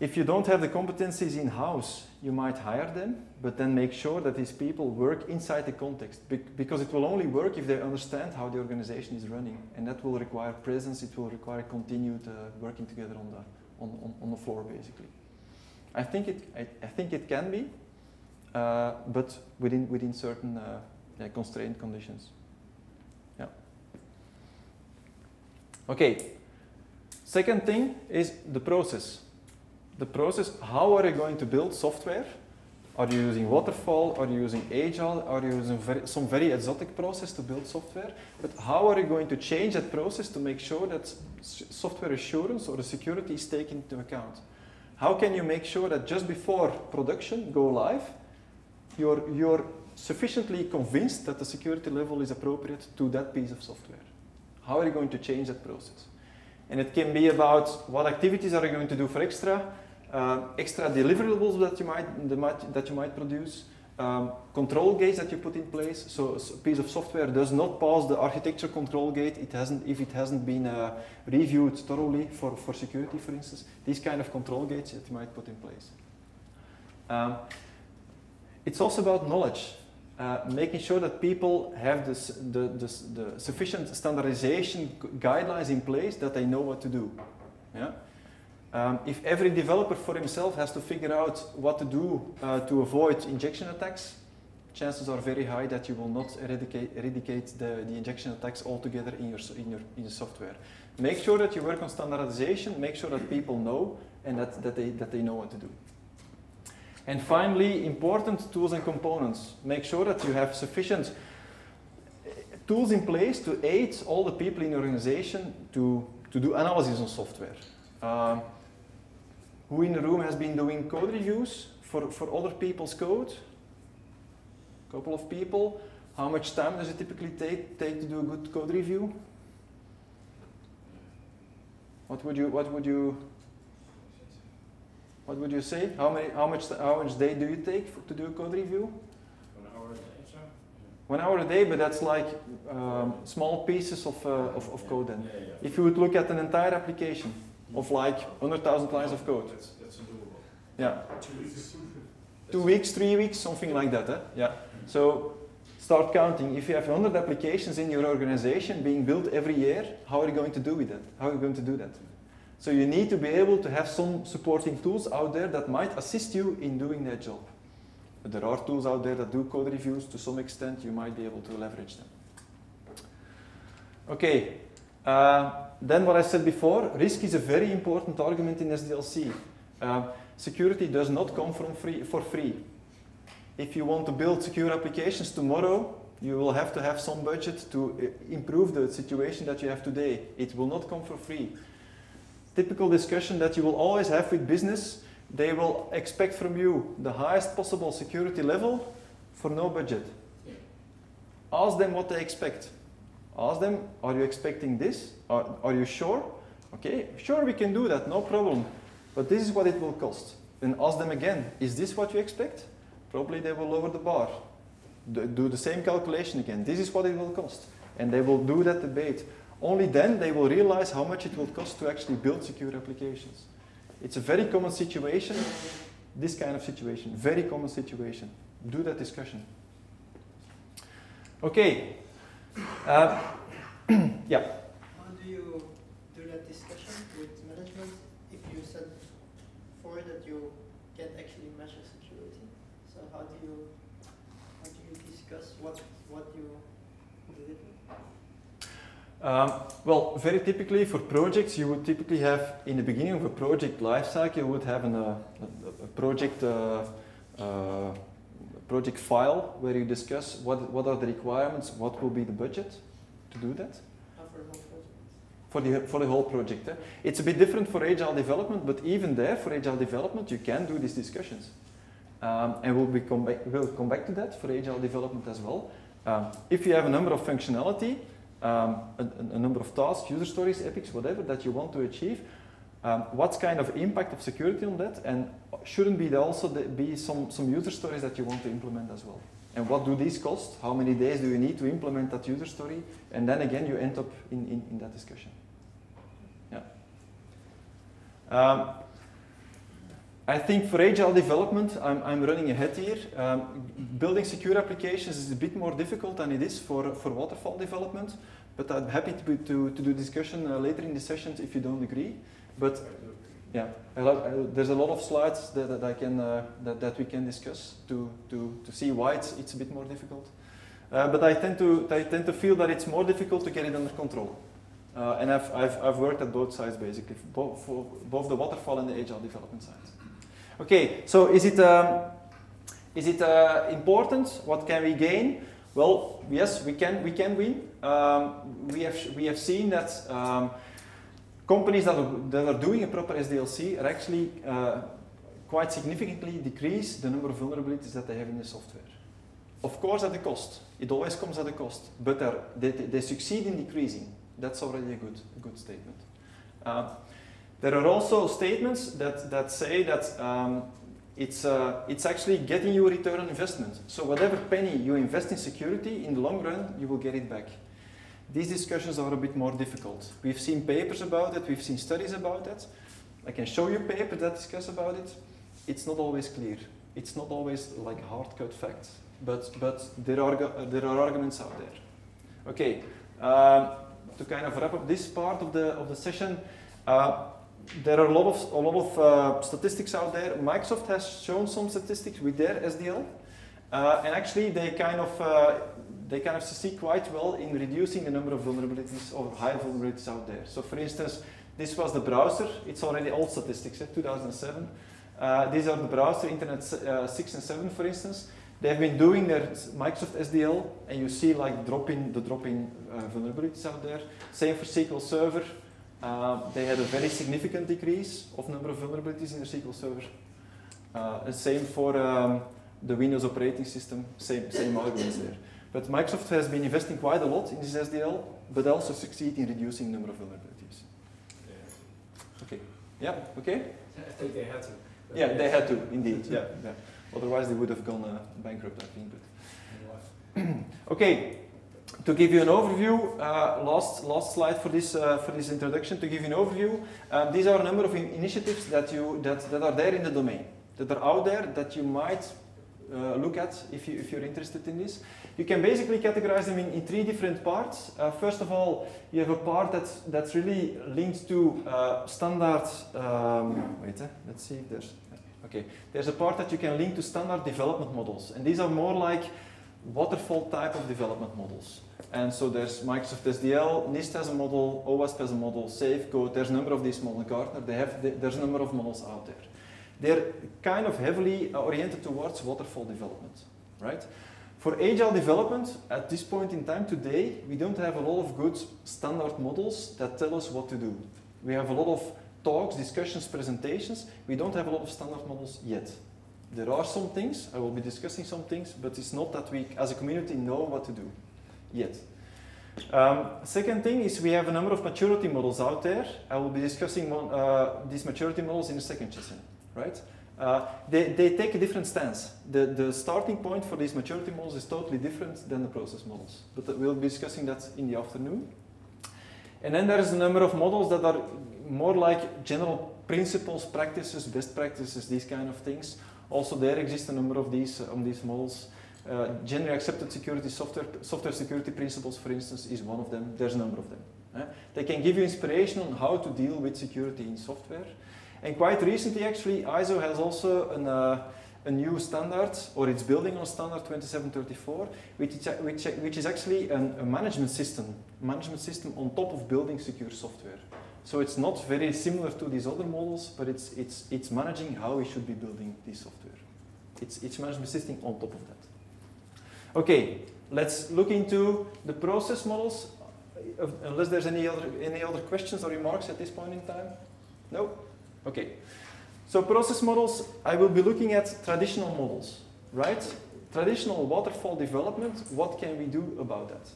if you don't have the competencies in-house, you might hire them, but then make sure that these people work inside the context, because it will only work if they understand how the organization is running, and that will require presence, it will require continued uh, working together on the, on, on, on, the floor, basically. I think it, I, I think it can be, uh, but within, within certain uh, yeah, constrained conditions. Yeah. Okay. Second thing is the process the process, how are you going to build software? Are you using waterfall? Are you using agile? Are you using very, some very exotic process to build software? But how are you going to change that process to make sure that software assurance or the security is taken into account? How can you make sure that just before production go live, you're, you're sufficiently convinced that the security level is appropriate to that piece of software? How are you going to change that process? And it can be about what activities are you going to do for extra, uh, extra deliverables that you might, that you might produce, um, control gates that you put in place. So a piece of software does not pass the architecture control gate it hasn't, if it hasn't been uh, reviewed thoroughly for, for security, for instance. These kind of control gates that you might put in place. Um, it's also about knowledge. Uh, making sure that people have this, the, this, the sufficient standardization guidelines in place that they know what to do. Yeah? Um, if every developer for himself has to figure out what to do uh, to avoid injection attacks, chances are very high that you will not eradicate, eradicate the, the injection attacks altogether in your, in, your, in your software. Make sure that you work on standardization, make sure that people know and that, that, they, that they know what to do. And finally, important tools and components. Make sure that you have sufficient tools in place to aid all the people in your organization to, to do analysis on software. Um, who in the room has been doing code reviews for, for other people's code? A couple of people. How much time does it typically take, take to do a good code review? What would you, what would you, what would you say? How many, how much, how much day do you take for, to do a code review? One hour a day, so. One hour a day, but that's like um, small pieces of, uh, of, of code then. Yeah, yeah. If you would look at an entire application, of like 100,000 lines of code. That's, that's doable. Yeah. Two weeks. Two weeks, three weeks, something like that. Eh? Yeah. So start counting. If you have 100 applications in your organization being built every year, how are you going to do with that? How are you going to do that? So you need to be able to have some supporting tools out there that might assist you in doing that job. there are tools out there that do code reviews to some extent. You might be able to leverage them. Okay, uh, then what I said before, risk is a very important argument in SDLC. Uh, security does not come from free, for free. If you want to build secure applications tomorrow, you will have to have some budget to uh, improve the situation that you have today. It will not come for free. Typical discussion that you will always have with business, they will expect from you the highest possible security level for no budget. Ask them what they expect. Ask them, are you expecting this? Are, are you sure? Okay, sure we can do that, no problem. But this is what it will cost. Then ask them again, is this what you expect? Probably they will lower the bar. Do do the same calculation again. This is what it will cost. And they will do that debate. Only then they will realize how much it will cost to actually build secure applications. It's a very common situation, this kind of situation, very common situation. Do that discussion. Okay. Uh, yeah. How do you do that discussion with management if you said before that you can't actually measure security? So how do you how do you discuss what what you deliver? Um, well, very typically for projects, you would typically have in the beginning of a project lifecycle, you would have an, uh, a, a project uh, uh, project file where you discuss what what are the requirements, what will be the budget to do that for the whole project? for the for the whole project. eh? It's a bit different for agile development, but even there for agile development, you can do these discussions, um, and we'll be come back, we'll come back to that for agile development as well. Um, if you have a number of functionality, um, a, a number of tasks, user stories, epics, whatever that you want to achieve, um, what's kind of impact of security on that, and shouldn't be there also be some some user stories that you want to implement as well. And what do these cost? How many days do you need to implement that user story? And then again, you end up in, in, in that discussion. Yeah. Um, I think for agile development, I'm, I'm running ahead here. Um, building secure applications is a bit more difficult than it is for, for waterfall development, but I'm happy to, to, to do discussion uh, later in the sessions if you don't agree. But yeah, I love, I, there's a lot of slides that, that I can uh, that, that we can discuss to, to, to see why it's, it's a bit more difficult. Uh, but I tend to I tend to feel that it's more difficult to get it under control. Uh, and I've, I've, I've worked at both sides basically, both, for both the waterfall and the agile development sides. Okay, so is it um, is it uh, important? What can we gain? Well, yes, we can we can win. Um, we have we have seen that. Um, companies that are, that are doing a proper SDLC are actually uh, quite significantly decrease the number of vulnerabilities that they have in the software. Of course, at a cost. It always comes at a cost, but they, they succeed in decreasing. That's already a good, a good statement. Uh, there are also statements that, that say that um, it's, uh, it's actually getting you a return on investment. So whatever penny you invest in security, in the long run, you will get it back. These discussions are a bit more difficult. We've seen papers about it, we've seen studies about it. I can show you papers that discuss about it. It's not always clear. It's not always like hard-cut facts, but, but there, are, there are arguments out there. Okay, um, to kind of wrap up this part of the, of the session, uh, there are a lot of, a lot of uh, statistics out there. Microsoft has shown some statistics with their SDL, uh, and actually they kind of uh, they kind of succeed quite well in reducing the number of vulnerabilities or high vulnerabilities out there. So for instance, this was the browser. It's already old statistics, eh, 2007. Uh, these are the browser, Internet uh, 6 and 7, for instance. They've been doing their Microsoft SDL, and you see like dropping the dropping uh, vulnerabilities out there. Same for SQL Server. Uh, they had a very significant decrease of number of vulnerabilities in their SQL Server. Uh, and same for um, the Windows operating system. Same same arguments there. But Microsoft has been investing quite a lot in this SDL, but also succeed in reducing the number of vulnerabilities. Okay. Yeah. Okay. I think they had to. but Yeah, they had to indeed. Yeah. yeah. Otherwise, they would have gone uh, bankrupt, I think. But okay, to give you an overview, uh, last last slide for this uh, for this introduction. To give you an overview, um, these are a number of in- initiatives that you that, that are there in the domain, that are out there that you might uh, look at if you if you're interested in this. You can basically categorize them in, in three different parts. Uh, first of all, you have a part that's that's really linked to uh, standard. Um, wait, eh, let's see if there's. Okay, there's a part that you can link to standard development models, and these are more like waterfall type of development models. And so there's Microsoft SDL, NIST has a model, OWASP has a model, SafeCode, there's a number of these models, Gartner, they have, there's a number of models out there. They're kind of heavily oriented towards waterfall development, right? For agile development, at this point in time today, we don't have a lot of good standard models that tell us what to do. We have a lot of talks, discussions, presentations. We don't have a lot of standard models yet. There are some things, I will be discussing some things, but it's not that we as a community know what to do yet. Um, second thing is we have a number of maturity models out there. I will be discussing one, uh, these maturity models in the second session, right? Uh, they, they take a different stance. The, the starting point for these maturity models is totally different than the process models. But we'll be discussing that in the afternoon. And then there's a number of models that are more like general principles, practices, best practices, these kind of things. Also there exist a number of these, uh, these models. Uh, generally accepted security software, software security principles, for instance, is one of them. There's a number of them. Eh? They can give you inspiration on how to deal with security in software. And quite recently, actually, ISO has also an, uh, a new standard, or it's building on standard 2734, which is, which, which is actually an, a management system, management system on top of building secure software. So it's not very similar to these other models, but it's, it's, it's managing how we should be building this software. It's, it's management system on top of that. Okay, let's look into the process models, uh, unless there's any other, any other questions or remarks at this point in time. No? Okay. So process models, I will be looking at traditional models, right? Traditional waterfall development, what can we do about that?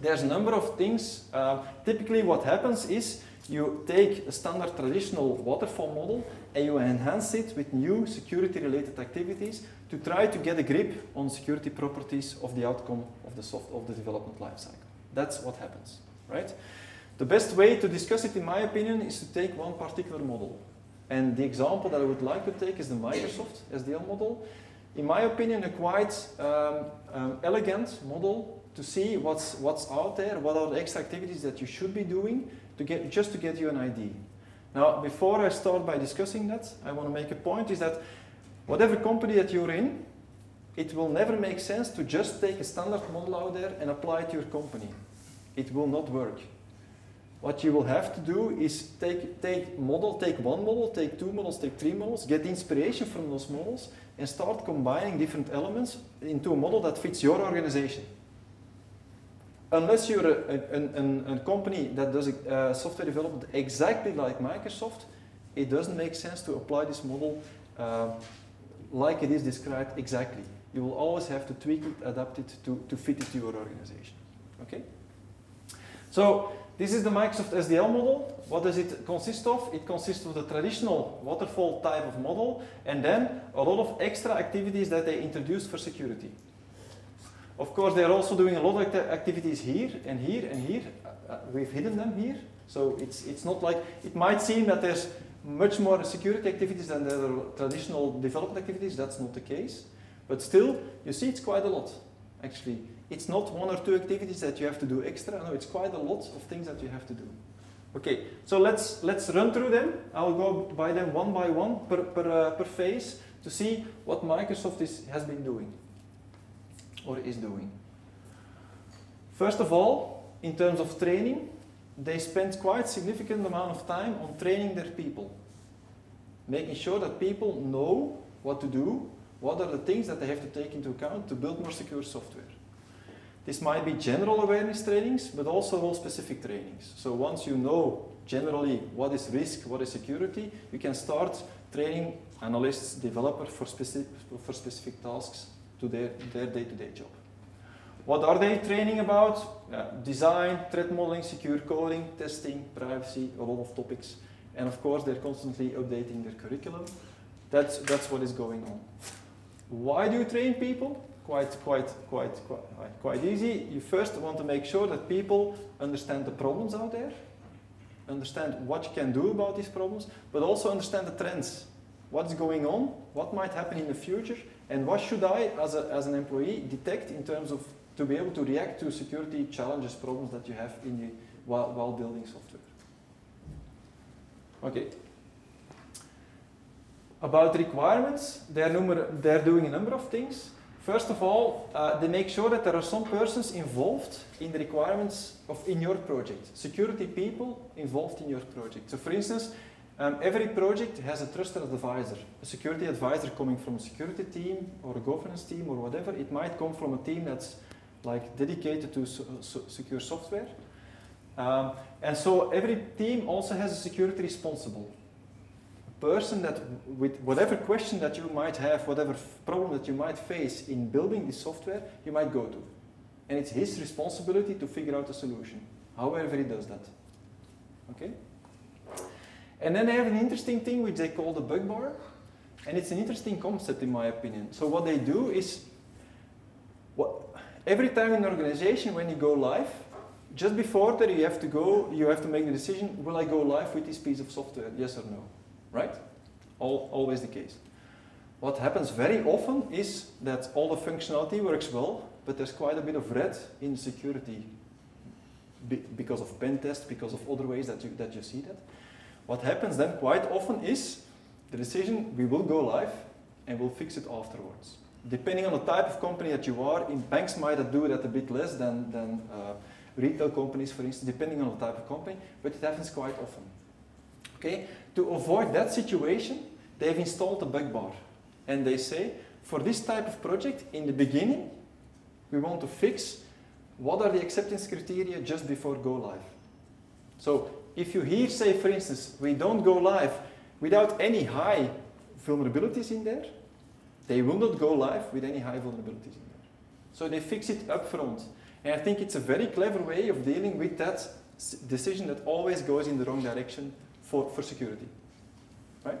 There's a number of things. Uh, typically what happens is you take a standard traditional waterfall model and you enhance it with new security related activities to try to get a grip on security properties of the outcome of the soft of the development lifecycle. That's what happens, right? The best way to discuss it, in my opinion, is to take one particular model. And the example that I would like to take is the Microsoft SDL model. In my opinion, a quite um, um, elegant model to see what's, what's out there, what are the extra activities that you should be doing to get, just to get you an idea. Now, before I start by discussing that, I want to make a point is that whatever company that you're in, it will never make sense to just take a standard model out there and apply it to your company. It will not work. What you will have to do is take, take model, take one model, take two models, take three models, get inspiration from those models, and start combining different elements into a model that fits your organization. Unless you're a, a, a, a company that does uh, software development exactly like Microsoft, it doesn't make sense to apply this model uh, like it is described exactly. You will always have to tweak it, adapt it to, to fit it to your organization. Okay? So this is the Microsoft SDL model. What does it consist of? It consists of the traditional waterfall type of model and then a lot of extra activities that they introduced for security. Of course, they're also doing a lot of activities here and here and here. Uh, uh, we've hidden them here. So it's, it's not like, it might seem that there's much more security activities than there are traditional development activities. That's not the case. But still, you see it's quite a lot, actually it's not one or two activities that you have to do extra. No, it's quite a lot of things that you have to do. Okay, so let's let's run through them. I'll go by them one by one per per, uh, per phase to see what Microsoft is, has been doing or is doing. First of all, in terms of training, they spend quite significant amount of time on training their people, making sure that people know what to do, what are the things that they have to take into account to build more secure software. This might be general awareness trainings, but also role specific trainings. So once you know generally what is risk, what is security, you can start training analysts, developers for specific, for specific tasks to their, their day-to-day -day job. What are they training about? Uh, design, threat modeling, secure coding, testing, privacy, a lot of topics. And of course, they're constantly updating their curriculum. That's, that's what is going on. Why do you train people? Quite, quite, quite, quite, quite easy. You first want to make sure that people understand the problems out there, understand what you can do about these problems, but also understand the trends. What's going on, what might happen in the future, and what should I, as, a, as an employee, detect in terms of to be able to react to security challenges, problems that you have in the, while, while building software. Okay. about requirements, they're, they're doing a number of things. First of all, uh, they make sure that there are some persons involved in the requirements of in your project. Security people involved in your project. So, for instance, um, every project has a trusted advisor, a security advisor coming from a security team or a governance team or whatever. It might come from a team that's like dedicated to so, so secure software. Um, and so every team also has a security responsible person that with whatever question that you might have, whatever problem that you might face in building this software, you might go to. And it's his responsibility to figure out a solution, however he does that. Okay? And then they have an interesting thing which they call the bug bar. And it's an interesting concept in my opinion. So what they do is what, every time in an organization when you go live, just before that you have to go, you have to make the decision, will I go live with this piece of software, yes or no? Right? All, always the case. What happens very often is that all the functionality works well, but there's quite a bit of red in security be, because of pen test, because of other ways that you, that you see that. What happens then quite often is the decision, we will go live and we'll fix it afterwards. Depending on the type of company that you are, in banks might do that a bit less than, than uh, retail companies, for instance, depending on the type of company, but it happens quite often. Okay? To avoid that situation, they've installed a bug bar. And they say, for this type of project, in the beginning, we want to fix what are the acceptance criteria just before go live. So if you here say, for instance, we don't go live without any high vulnerabilities in there, they will not go live with any high vulnerabilities in there. So they fix it up front. And I think it's a very clever way of dealing with that decision that always goes in the wrong direction for, for security. Right?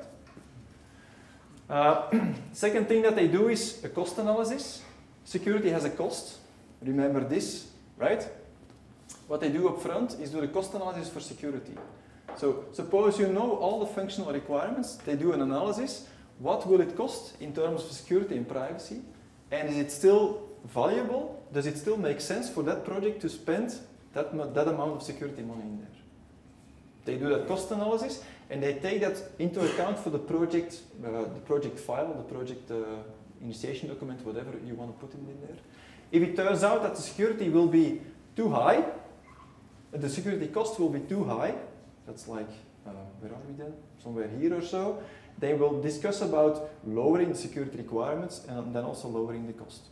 Uh, second thing that they do is a cost analysis. Security has a cost. Remember this, right? What they do up front is do the cost analysis for security. So suppose you know all the functional requirements, they do an analysis. What will it cost in terms of security and privacy? And is it still valuable? Does it still make sense for that project to spend that, that amount of security money in there? They do that cost analysis and they take that into account for the project, uh, the project file, the project uh, initiation document, whatever you want to put in there. If it turns out that the security will be too high, the security cost will be too high, that's like, uh, where are we then? Somewhere here or so. They will discuss about lowering the security requirements and then also lowering the cost.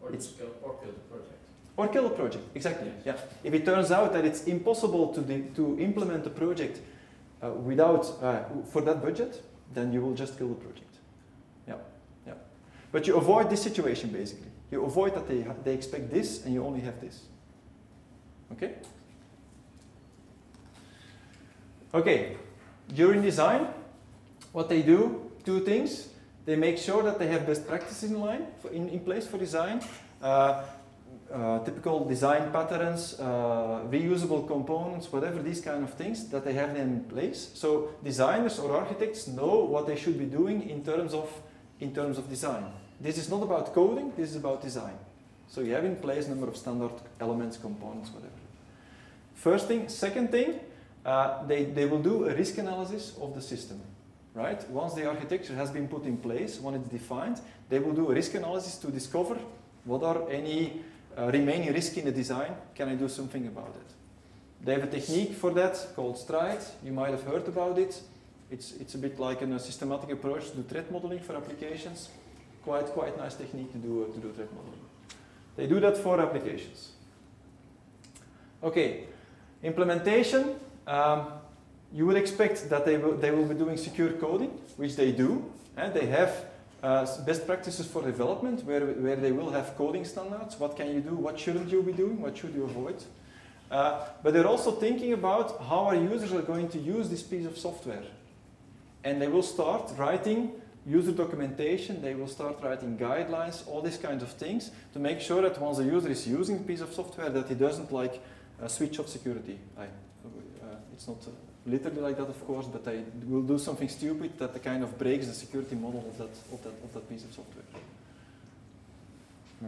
Or It's- or kill the project. Or kill the project, exactly. Yeah. If it turns out that it's impossible to, to implement the project uh, without, uh, for that budget, then you will just kill the project. Yeah, yeah. But you avoid this situation basically. You avoid that they, they expect this and you only have this. Okay? Okay, during design, what they do, two things. They make sure that they have best practices in line, in, in place for design. Uh, uh, typical design patterns, uh, reusable components, whatever these kind of things that they have in place. So designers or architects know what they should be doing in terms of in terms of design. This is not about coding. This is about design. So you have in place a number of standard elements, components, whatever. First thing. Second thing, uh, they, they will do a risk analysis of the system. Right? Once the architecture has been put in place, when it's defined, they will do a risk analysis to discover what are any uh, remaining risk in the design, can I do something about it? They have a technique for that called STRIDE. You might have heard about it. It's, it's a bit like a systematic approach to threat modeling for applications. Quite, quite nice technique to do, uh, to do threat modeling. They do that for applications. Okay, implementation. Um, you would expect that they will, they will be doing secure coding, which they do. And they have uh, best practices for development where, where they will have coding standards. What can you do? What shouldn't you be doing? What should you avoid? Uh, but they're also thinking about how our users are going to use this piece of software. And they will start writing user documentation, they will start writing guidelines, all these kinds of things to make sure that once a user is using a piece of software that he doesn't like uh, switch off security. I, uh, it's not uh, literally like that, of course, but they will do something stupid that kind of breaks the security model of that, of that, of that piece of software.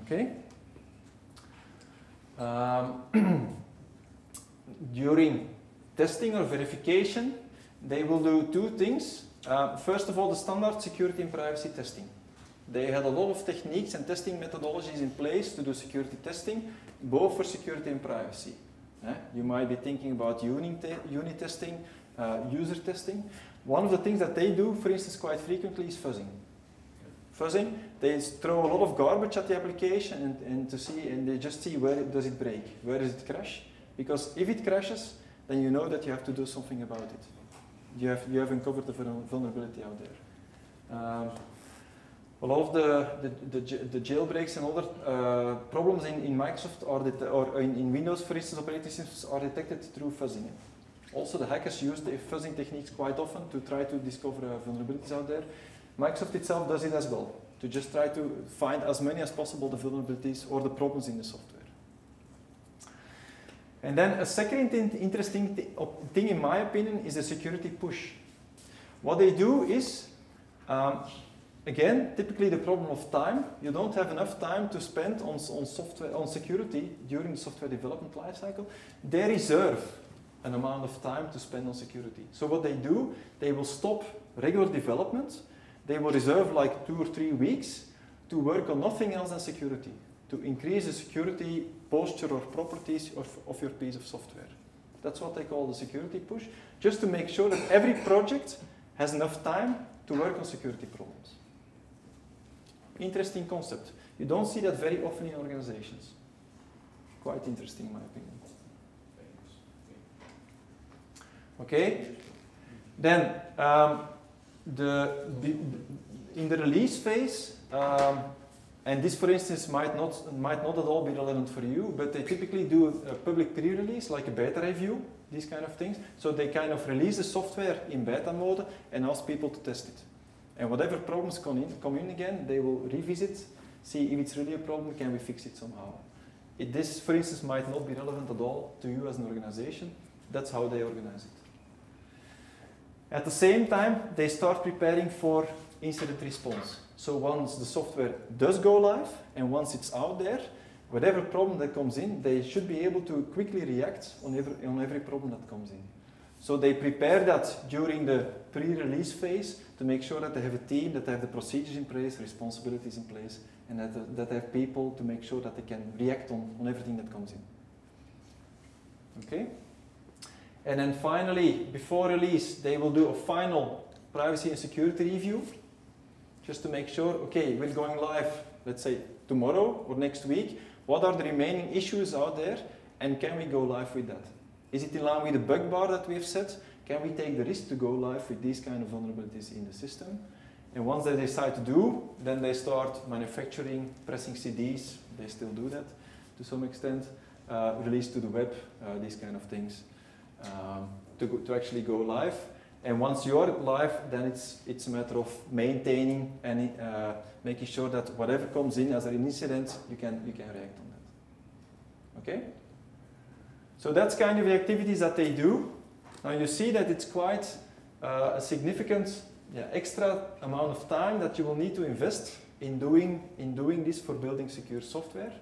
Okay? Um, during testing or verification, they will do two things. Uh, first of all, the standard security and privacy testing. They had a lot of techniques and testing methodologies in place to do security testing, both for security and privacy. Eh? You might be thinking about unit, unit testing, uh, user testing. One of the things that they do, for instance, quite frequently is fuzzing. Fuzzing, they throw a lot of garbage at the application and, and to see, and they just see where it, does it break, where does it crash. Because if it crashes, then you know that you have to do something about it. You have, you have uncovered the vulnerability out there. Um, a lot of the, the, the, the jailbreaks and other uh, problems in, in Microsoft or, or in, in, Windows, for instance, operating systems are detected through fuzzing. Also, the hackers use the fuzzing techniques quite often to try to discover uh, vulnerabilities out there. Microsoft itself does it as well, to just try to find as many as possible the vulnerabilities or the problems in the software. And then a second interesting th thing, in my opinion, is the security push. What they do is, um, again, typically the problem of time. You don't have enough time to spend on, on, software, on security during the software development lifecycle. They reserve an amount of time to spend on security. So what they do, they will stop regular development. They will reserve like two or three weeks to work on nothing else than security, to increase the security posture or properties of, of your piece of software. That's what they call the security push, just to make sure that every project has enough time to work on security problems. Interesting concept. You don't see that very often in organizations. Quite interesting in my opinion. Okay, then um, the, in the release phase, um, and this, for instance, might not, might not at all be relevant for you, but they typically do a public pre-release, like a beta review, these kind of things. So they kind of release the software in beta mode and ask people to test it. And whatever problems come in, come in again, they will revisit, see if it's really a problem, can we fix it somehow. It, this, for instance, might not be relevant at all to you as an organization. That's how they organize it. At the same time, they start preparing for incident response. So once the software does go live and once it's out there, whatever problem that comes in, they should be able to quickly react on every, on every problem that comes in. So they prepare that during the pre-release phase to make sure that they have a team, that they have the procedures in place, responsibilities in place, and that, uh, that they have people to make sure that they can react on, on everything that comes in. Okay? And then finally, before release, they will do a final privacy and security review just to make sure, okay, we're going live, let's say tomorrow or next week. What are the remaining issues out there and can we go live with that? Is it in line with the bug bar that we have set? Can we take the risk to go live with these kind of vulnerabilities in the system? And once they decide to do, then they start manufacturing, pressing CDs, they still do that to some extent, uh, release to the web, uh, these kind of things, um, to, go, to actually go live. And once you're live, then it's, it's a matter of maintaining and uh, making sure that whatever comes in as an incident, you can, you can react on that. Okay? So that's kind of the activities that they do. Now you see that it's quite uh, a significant yeah, extra amount of time that you will need to invest in doing, in doing this for building secure software.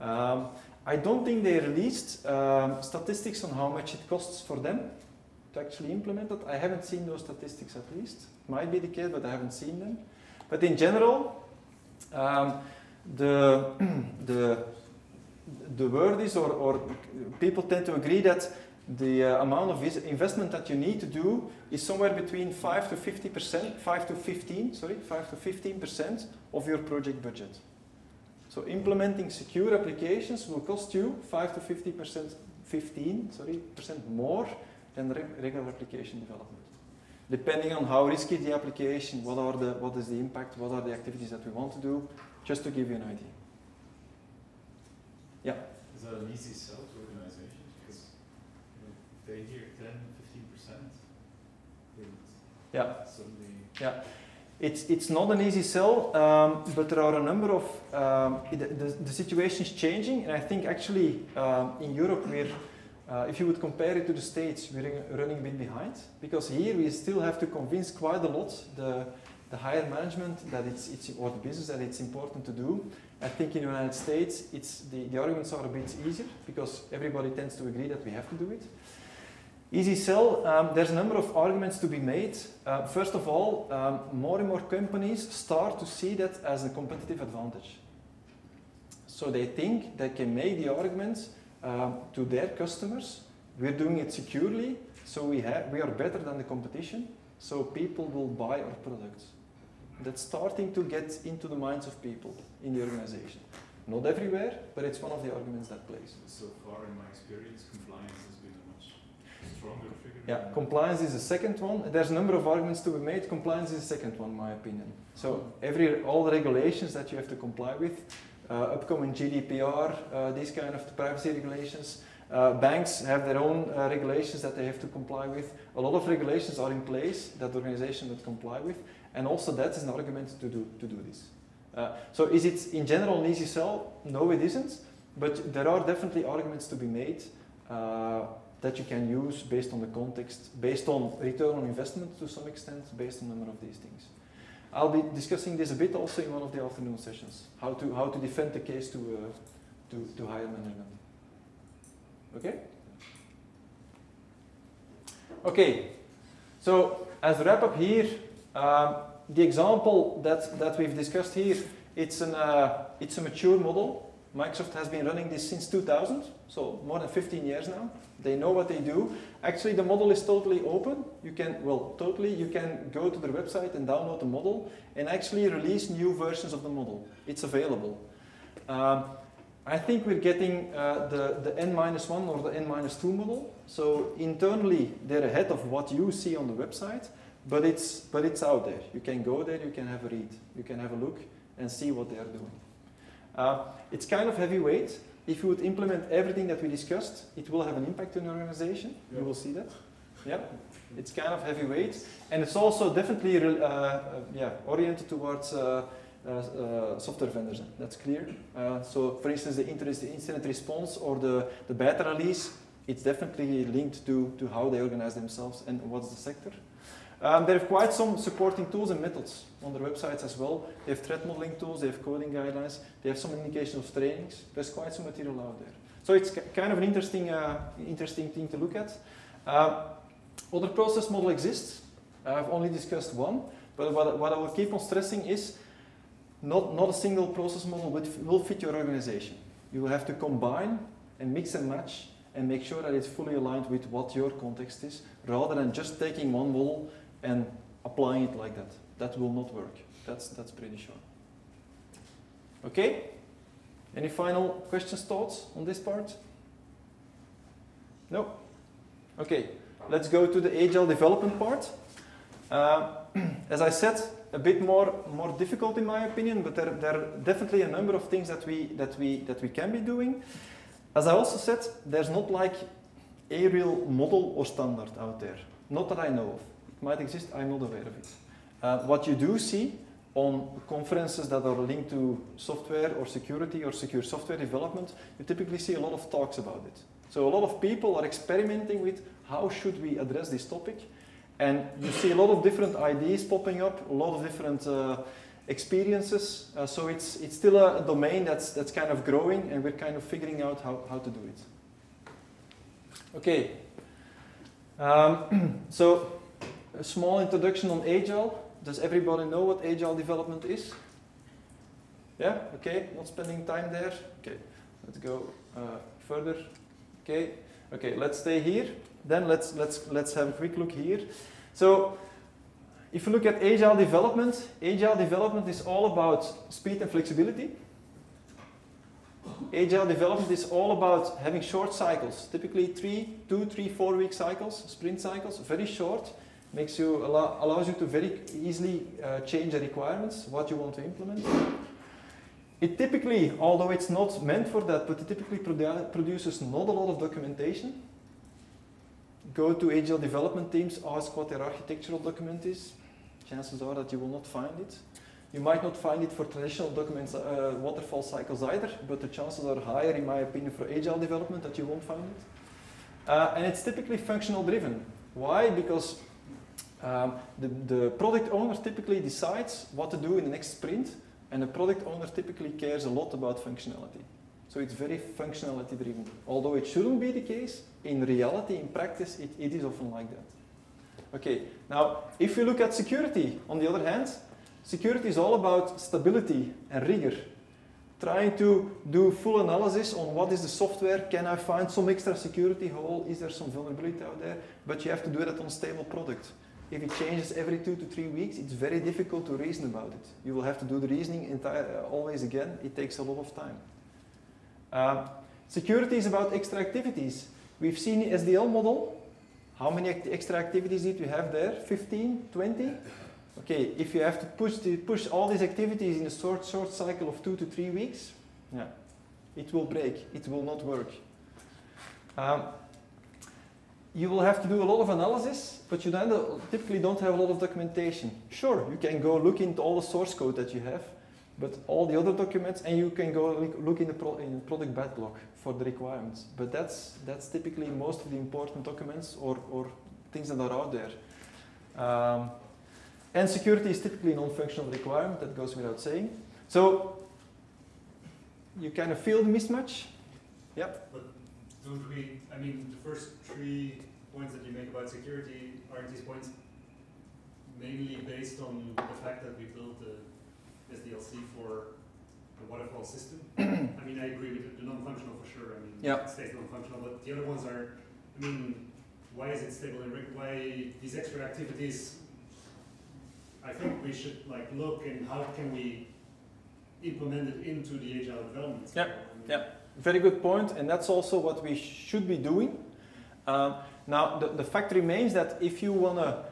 Um, I don't think they released um, statistics on how much it costs for them to actually implement it. I haven't seen those statistics at least. Might be the case, but I haven't seen them. But in general, um, the, the, the word is, or, or people tend to agree that the uh, amount of investment that you need to do is somewhere between 5 to 50 percent, 5 to 15, sorry, 5 to 15 percent of your project budget. So implementing secure applications will cost you 5 to 50 percent, 15, sorry, percent more than regular application development. Depending on how risky the application, what, are the, what is the impact, what are the activities that we want to do, just to give you an idea. Yeah? Is that an easy sell to organizations? Because know, they hear 10, 15%, yeah. suddenly... Yeah. It's, it's not an easy sell, um, but there are a number of, um, the, the, the, situation is changing, and I think actually um, in Europe we're uh, if you would compare it to the States, we're running a bit behind because here we still have to convince quite a lot the, the higher management that it's, it's, or the business that it's important to do. I think in the United States, it's, the, the arguments are a bit easier because everybody tends to agree that we have to do it. Easy sell, um, there's a number of arguments to be made. Uh, first of all, um, more and more companies start to see that as a competitive advantage. So they think they can make the arguments um, to their customers, we're doing it securely, so we, have, we are better than the competition, so people will buy our products. That's starting to get into the minds of people in the organization. Not everywhere, but it's one of the arguments that plays. So far, in my experience, compliance has been a much stronger figure. Yeah, compliance is the second one. There's a number of arguments to be made. Compliance is the second one, in my opinion. So every all the regulations that you have to comply with, uh, upcoming GDPR, uh, these kind of privacy regulations. Uh, banks have their own uh, regulations that they have to comply with. A lot of regulations are in place that the organization would comply with, and also that is an argument to do to do this. Uh, so is it in general an easy sell? No, it isn't. But there are definitely arguments to be made. Uh, that you can use based on the context, based on return on investment to some extent, based on a number of these things. I'll be discussing this a bit also in one of the afternoon sessions, how to, how to defend the case to, uh, to, to higher management. Okay? Okay, so as a wrap up here, um, the example that, that we've discussed here, it's, an, uh, it's a mature model. Microsoft has been running this since 2000, so more than 15 years now. They know what they do. Actually, the model is totally open. You can, well, totally, you can go to their website and download the model and actually release new versions of the model. It's available. Um, I think we're getting uh, the, the N-1 or the N-2 model. So internally, they're ahead of what you see on the website, but it's, but it's out there. You can go there, you can have a read, you can have a look and see what they're doing. Uh, it's kind of heavyweight. If you would implement everything that we discussed, it will have an impact on your organization. You will see that. Yeah, it's kind of heavyweight, and it's also definitely uh, uh, yeah oriented towards uh, uh, uh, software vendors. That's clear. Uh, so, for instance, the incident response or the, the beta release, it's definitely linked to, to how they organize themselves and what's the sector. Um, they have quite some supporting tools and methods on their websites as well. They have threat modeling tools, they have coding guidelines, they have some indication of trainings. There's quite some material out there. So it's kind of an interesting, uh, interesting thing to look at. Uh, other process model exists. I've only discussed one, but what, what I will keep on stressing is not, not a single process model will, will fit your organization. You will have to combine and mix and match and make sure that it's fully aligned with what your context is, rather than just taking one model and applying it like that. That will not work. That's, that's pretty sure. Okay? Any final questions, thoughts on this part? No? Okay, let's go to the agile development part. Uh, as I said, a bit more, more difficult in my opinion, but there, there are definitely a number of things that we, that, we, that we can be doing. As I also said, there's not like a real model or standard out there. Not that I know of. Might exist, I'm not aware of it. Uh, what you do see on conferences that are linked to software or security or secure software development, you typically see a lot of talks about it. So a lot of people are experimenting with how should we address this topic, and you see a lot of different ideas popping up, a lot of different uh, experiences. Uh, so it's it's still a, a domain that's that's kind of growing, and we're kind of figuring out how, how to do it. Okay. Um, so a small introduction on agile. Does everybody know what agile development is? Yeah. Okay. Not spending time there. Okay. Let's go uh, further. Okay. Okay. Let's stay here. Then let's let's let's have a quick look here. So if you look at agile development, agile development is all about speed and flexibility. Agile development is all about having short cycles, typically three, two, three, four week cycles, sprint cycles, very short, makes you allow, allows you to very easily uh, change the requirements, what you want to implement. It typically, although it's not meant for that, but it typically produ- produces not a lot of documentation. Go to agile development teams, ask what their architectural document is. Chances are that you will not find it. You might not find it for traditional documents, uh, waterfall cycles either, but the chances are higher, in my opinion, for agile development that you won't find it. Uh, and it's typically functional driven. Why? Because um, the, the product owner typically decides what to do in the next sprint, and the product owner typically cares a lot about functionality. So it's very functionality driven. Although it shouldn't be the case, in reality, in practice, it, it is often like that. Okay, now if you look at security, on the other hand, security is all about stability and rigor. Trying to do full analysis on what is the software, can I find some extra security hole, is there some vulnerability out there, but you have to do that on stable product. If it changes every two to three weeks, it's very difficult to reason about it. You will have to do the reasoning uh, always again, it takes a lot of time. Uh, security is about extra activities. We've seen the SDL model. How many act extra activities did we have there? 15, 20? Okay, if you have to push, the, push all these activities in a short, short cycle of two to three weeks, yeah, it will break. It will not work. Um, you will have to do a lot of analysis, but you typically don't have a lot of documentation. Sure, you can go look into all the source code that you have, but all the other documents, and you can go look in the, pro in product backlog for the requirements. But that's, that's typically most of the important documents or, or things that are out there. Um, and security is typically a non-functional requirement, that goes without saying. So you kind of feel the mismatch. Yep. Don't we, I mean, the first three points that you make about security, aren't these points mainly based on the fact that we built the SDLC for the waterfall system? I mean, I agree with the non-functional for sure. I mean, Yeah. it stays non-functional, but the other ones are, I mean, why is it stable and rig- why these extra activities? I think we should like look and how can we implement it into the agile development. Yeah, cycle. Very good point, and that's also what we should be doing. Um, now, the, the fact remains that if you want to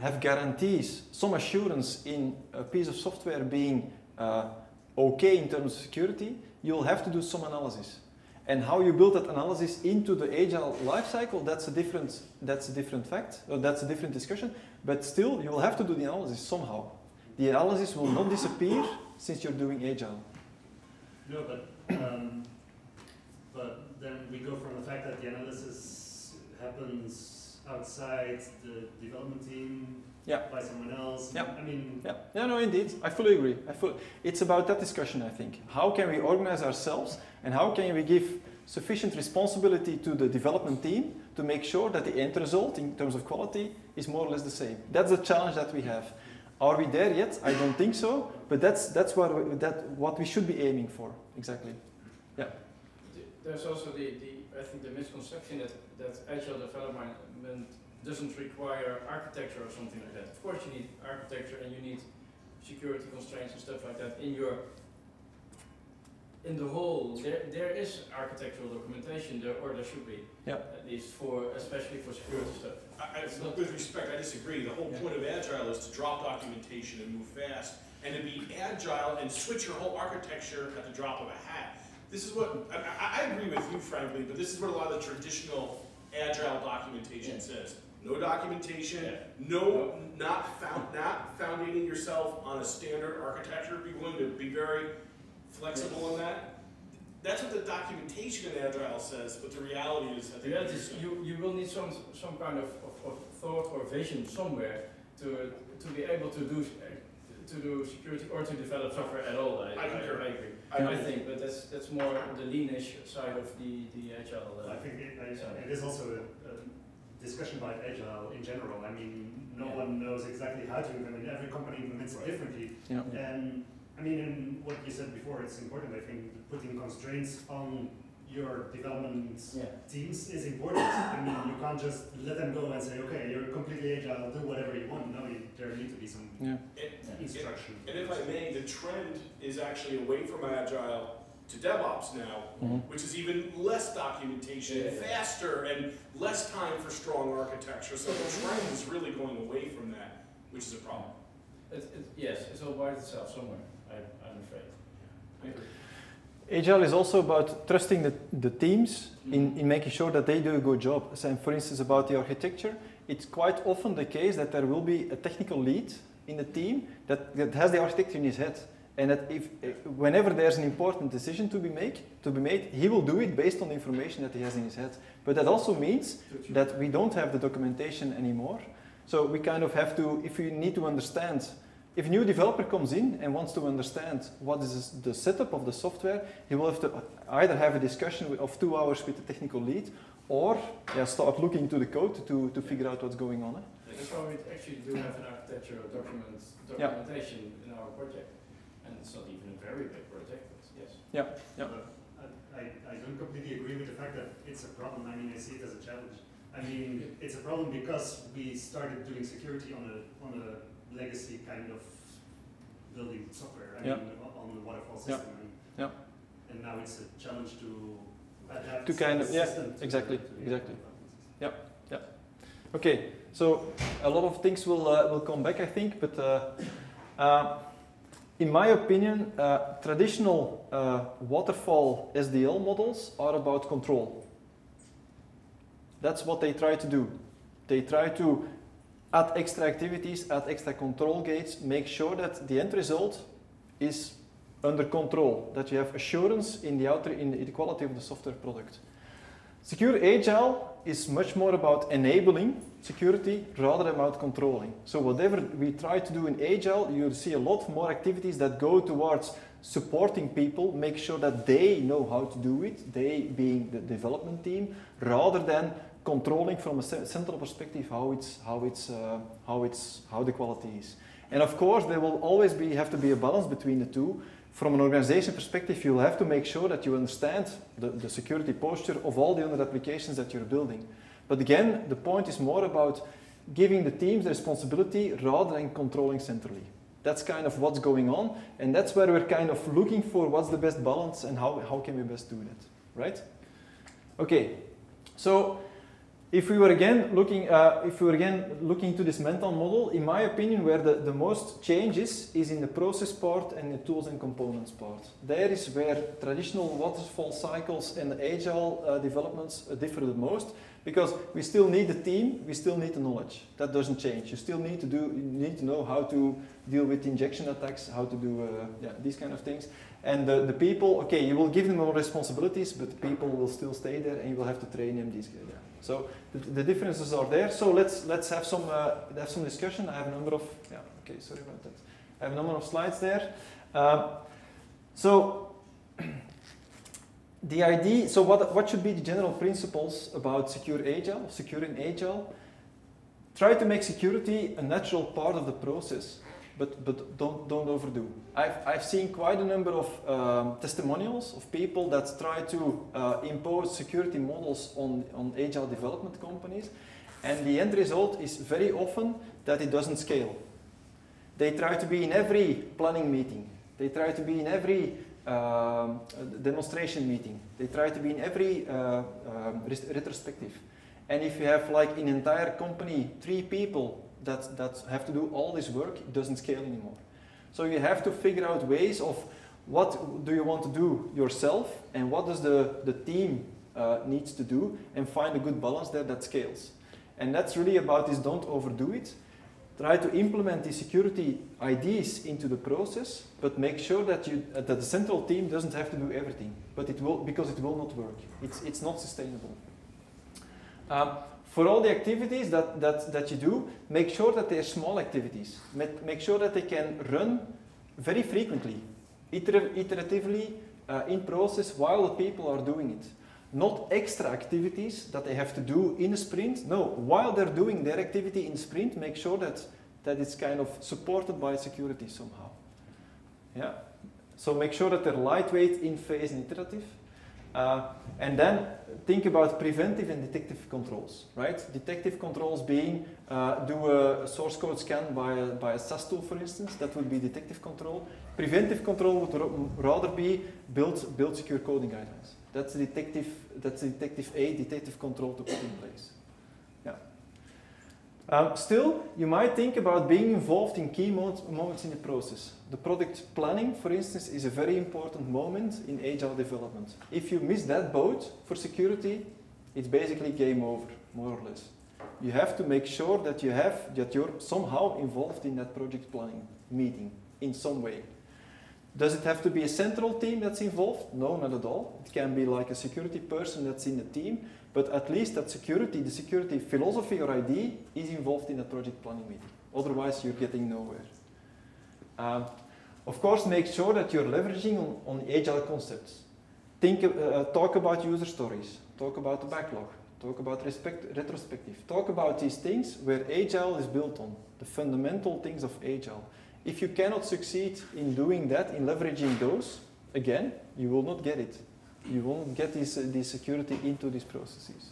have guarantees, some assurance in a piece of software being uh, okay in terms of security, you'll have to do some analysis. And how you build that analysis into the agile lifecycle, that's a different, that's a different fact, or that's a different discussion. But still, you will have to do the analysis somehow. The analysis will not disappear since you're doing agile. No, but, um, but then we go from the fact that the analysis happens outside the development team Yeah. by someone else. Yeah. I mean, Yeah, yeah, no, indeed. I fully agree. I fully, it's about that discussion, I think. How can we organize ourselves and how can we give sufficient responsibility to the development team to make sure that the end result in terms of quality is more or less the same? That's the challenge that we have. Are we there yet? I don't think so, but that's, that's what, we, that, what we should be aiming for, exactly. Yeah. There's also the, the, I think the misconception that, that agile development doesn't require architecture or something like that. Of course you need architecture and you need security constraints and stuff like that in your, in the whole, there, there is architectural documentation there, or there should be. Yeah. At least for, especially for security stuff. I, I, with respect, I disagree. The whole Yeah. point of agile is to drop documentation and move fast, and to be agile and switch your whole architecture at the drop of a hat. This is what, I, I, I agree with you frankly, but this is what a lot of the traditional agile documentation Yeah. says. No documentation, Yeah. no, not found, not foundating yourself on a standard architecture, be willing to be very flexible in that. That's what the documentation in agile says, but the reality is, I think. reality is you, you will need some, some kind of, of, of thought or vision somewhere to, to be able to do, to do security or to develop software at all. I, I concur. I agree. I I think, but that's, that's more the leanish side of the, the agile. Uh, I think it, I, it is also a, a discussion about agile in general. I mean, no Yeah. one knows exactly how to implement it. Every company implements it Right. differently. Yeah. And I mean, in what you said before, it's important. I think putting constraints on your development yeah. teams is important. I mean, you can't just let them go and say, okay, you're completely agile, do whatever you want. No, you, there need to be some Yeah. yeah. instruction. And if I may, the trend is actually away from agile to DevOps now, Mhm. which is even less documentation, Yeah. faster, and less time for strong architecture. So the trend is really going away from that, which is a problem. It, it, yes, it's all by itself somewhere, I, I'm afraid. I agree. Agile is also about trusting the, the teams in, in making sure that they do a good job. So, for instance, about the architecture, it's quite often the case that there will be a technical lead in the team that, that has the architecture in his head. And that if, eh, whenever there's an important decision to be, make, to be made, he will do it based on the information that he has in his head. But that also means that we don't have the documentation anymore. So we kind of have to, if we need to understand if a new developer comes in and wants to understand what is the setup of the software, he will have to either have a discussion of two hours with the technical lead or yeah, start looking into the code to, to figure out what's going on. Eh? That's why we actually do have an architecture document, Yeah. documentation in our project. And it's not even a very big project, but yes. Yeah. But I, I, I don't completely agree with the fact that it's a problem. I mean, I see it as a challenge. I mean, it's a problem because we started doing security on a, on a legacy kind of building software. I mean, on the waterfall system. And, Yeah. and now it's a challenge to adapt To kind of- yeah, to- exactly, exactly. Yeah, yeah. Okay, so a lot of things will, uh, will come back, I think, but uh, uh, in my opinion, uh, traditional uh, waterfall SDL models are about control. That's what they try to do. They try to add extra activities, add extra control gates, make sure that the end result is under control, that you have assurance in the, outer, in the quality of the software product. Secure Agile is much more about enabling security rather than about controlling. So whatever we try to do in Agile, you'll see a lot more activities that go towards supporting people, make sure that they know how to do it, they being the development team, rather than controlling from a central perspective how it's how it's uh, how it's how the quality is. And of course, there will always be have to be a balance between the two. From an organization perspective, you'll have to make sure that you understand the, the security posture of all the other applications that you're building. But again, the point is more about giving the teams the responsibility rather than controlling centrally. That's kind of what's going on, and that's where we're kind of looking for what's the best balance and how, how can we best do that, right? Okay, so if we were again looking, uh, if we were again looking to this mental model, in my opinion, where the, the most changes is in the process part and the tools and components part. There is where traditional waterfall cycles and agile uh, developments uh, differ the most, because we still need the team, we still need the knowledge. That doesn't change. You still need to do, you need to know how to deal with injection attacks, how to do uh, yeah, these kind of things. And the, the people, okay, you will give them more responsibilities, but the people will still stay there, and you will have to train them. These, yeah. So the, the differences are there. So let's let's have some uh, have some discussion. I have a number of yeah. Okay, sorry about that. I have a number of slides there. Um, so the idea. So what what should be the general principles about secure agile, securing agile? Try to make security a natural part of the process, but but don't don't overdo. I've I've seen quite a number of um, testimonials of people that try to uh, impose security models on on agile development companies, and the end result is very often that it doesn't scale. They try to be in every planning meeting. They try to be in every um, demonstration meeting. They try to be in every uh, um, retrospective. And if you have like an entire company, three people that, that have to do all this work, doesn't scale anymore. So you have to figure out ways of what do you want to do yourself and what does the, the team uh, needs to do and find a good balance there that scales. And that's really about this don't overdo it. Try to implement the security ideas into the process, but make sure that, you, uh, that the central team doesn't have to do everything, but it will, because it will not work. It's, it's not sustainable. Um, for all the activities that, that, that you do, make sure that they're small activities. Make, make sure that they can run very frequently, iter iteratively, uh, in process while the people are doing it. Not extra activities that they have to do in a sprint. No, while they're doing their activity in sprint, make sure that, that it's kind of supported by security somehow. Yeah. So make sure that they're lightweight, in phase, and iterative. Uh, and then think about preventive and detective controls, right? Detective controls being uh, do a source code scan by a, by a SAST tool, for instance. That would be detective control. Preventive control would rather be build, build secure coding guidelines. That's detective. That's detective A, detective control to put in place. Um, still, you might think about being involved in key moments, moments in the process. The product planning, for instance, is a very important moment in agile development. If you miss that boat for security, it's basically game over, more or less. You have to make sure that you have that you're somehow involved in that project planning meeting in some way. Does it have to be a central team that's involved? No, not at all. It can be like a security person that's in the team, but at least that security, the security philosophy or idea is involved in that project planning meeting. Otherwise, you're getting nowhere. Um, of course, make sure that you're leveraging on, on agile concepts. Think, uh, talk about user stories, talk about the backlog, talk about respect, retrospective, talk about these things where agile is built on, the fundamental things of agile. If you cannot succeed in doing that, in leveraging those, again, you will not get it. You won't get this, uh, this security into these processes.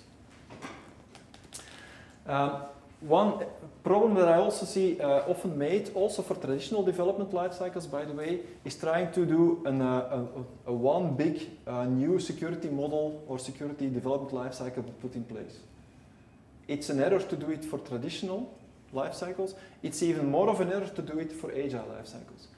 Um, one problem that I also see uh, often made, also for traditional development life cycles, by the way, is trying to do an, uh, a, a, one big uh, new security model or security development life cycle put in place. It's an error to do it for traditional life cycles. It's even more of an error to do it for agile life cycles.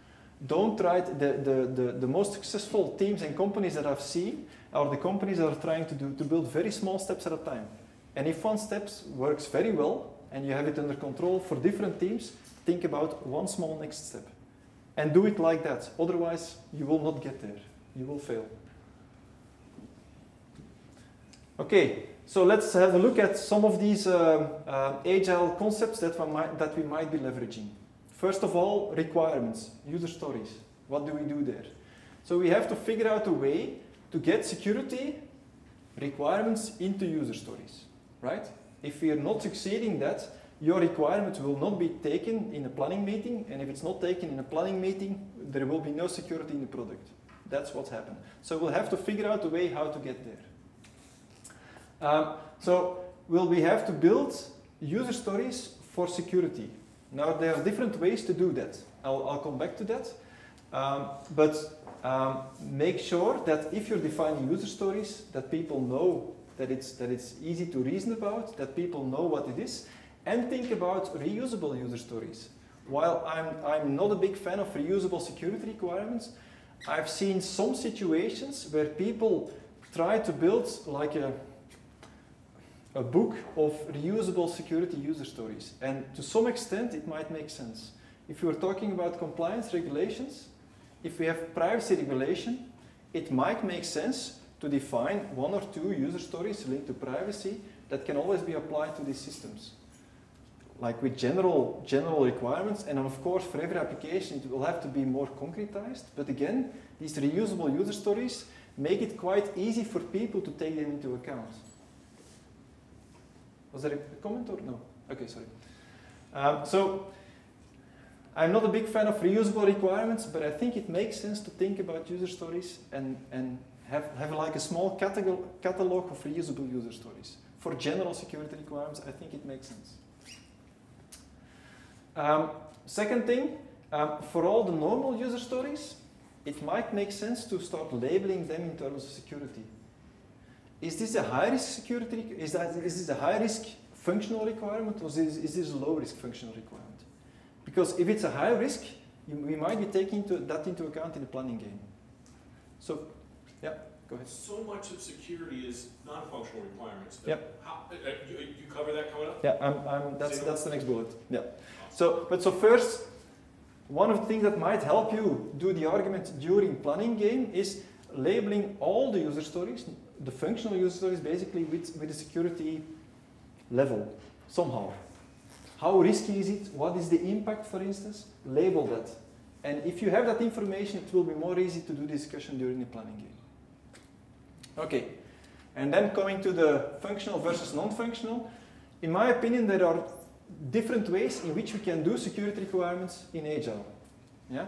Don't try the, the, the, the most successful teams and companies that I've seen are the companies that are trying to, do, to build very small steps at a time. And if one step works very well, and you have it under control for different teams, think about one small next step. And do it like that. Otherwise, you will not get there. You will fail. Okay, so let's have a look at some of these um, uh, agile concepts that we, might, that we might be leveraging. First of all, requirements, user stories. What do we do there? So we have to figure out a way to get security requirements into user stories, right? If we are not succeeding that, your requirement will not be taken in a planning meeting, and if it's not taken in a planning meeting, there will be no security in the product. That's what happened. So we'll have to figure out a way how to get there. Um, so will we have to build user stories for security? Now there are different ways to do that. I'll, I'll come back to that. Um, but um, make sure that if you're defining user stories, that people know that it's, that it's easy to reason about, that people know what it is, and think about reusable user stories. While I'm, I'm not a big fan of reusable security requirements, I've seen some situations where people try to build like a, a book of reusable security user stories. And to some extent, it might make sense. If you're talking about compliance regulations, if we have privacy regulation, it might make sense to define one or two user stories linked to privacy that can always be applied to these systems. Like with general, general requirements, and of course for every application it will have to be more concretized, but again, these reusable user stories make it quite easy for people to take them into account. Was there a comment or no? Okay, sorry. Um, so, I'm not a big fan of reusable requirements, but I think it makes sense to think about user stories and, and have, have like a small catalog, catalog of reusable user stories. For general security requirements, I think it makes sense. Um, second thing, um, for all the normal user stories, it might make sense to start labeling them in terms of security. Is this a high risk security? Is, that, is this a high risk functional requirement or is this, is this a low risk functional requirement? Because if it's a high risk, you, we might be taking to, that into account in the planning game. So yeah, go ahead. So much of security is non-functional requirements. Yep. How, uh, uh, you, you cover that coming up? Yeah, I'm, I'm, that's, that's the next bullet. Yeah. So, but so first, one of the things that might help you do the argument during planning game is labeling all the user stories, the functional user story is basically with, with a security level, somehow. How risky is it? What is the impact, for instance? Label that. And if you have that information, it will be more easy to do discussion during the planning game. Okay, and then coming to the functional versus non-functional, in my opinion, there are different ways in which we can do security requirements in Agile. Yeah?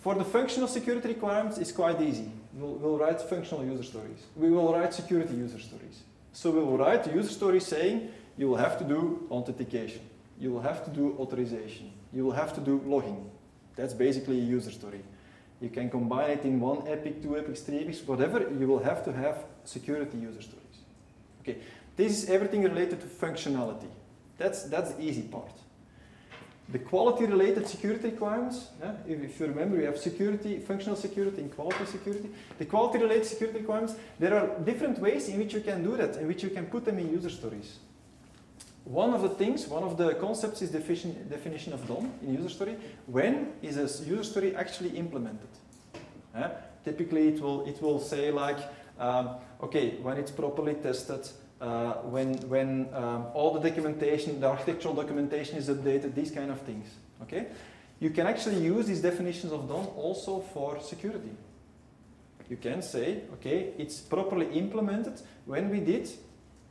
For the functional security requirements, it's quite easy. We'll, we'll write functional user stories. We will write security user stories. So we will write a user story saying you will have to do authentication, you will have to do authorization, you will have to do logging. That's basically a user story. You can combine it in one epic, two epics, three epics, whatever, you will have to have security user stories. Okay, this is everything related to functionality. That's, that's the easy part. The quality related security requirements, yeah, if, if, you remember, we have security, functional security and quality security. The quality related security requirements, there are different ways in which you can do that, in which you can put them in user stories. One of the things, one of the concepts is definition, definition of done in user story. When is a user story actually implemented? Yeah? Typically it will, it will say like, um, okay, when it's properly tested, uh, when, when um, all the documentation, the architectural documentation is updated, these kind of things. Okay? you can actually use these definitions of done also for security. You can say, okay, it's properly implemented when we did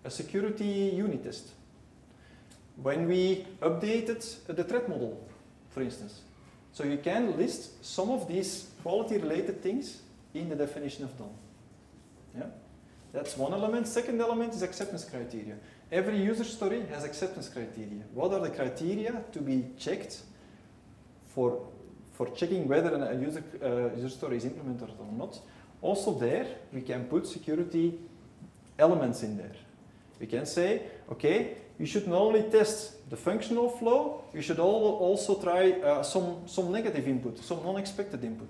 a security unit test. When we updated the threat model, for instance. So you can list some of these quality related things in the definition of done. Yeah? That's one element. Second element is acceptance criteria. Every user story has acceptance criteria. What are the criteria to be checked for, for checking whether a user, uh, user story is implemented or not? Also there, we can put security elements in there. We can say, okay, you should not only test the functional flow, you should also try uh, some, some negative input, some unexpected input.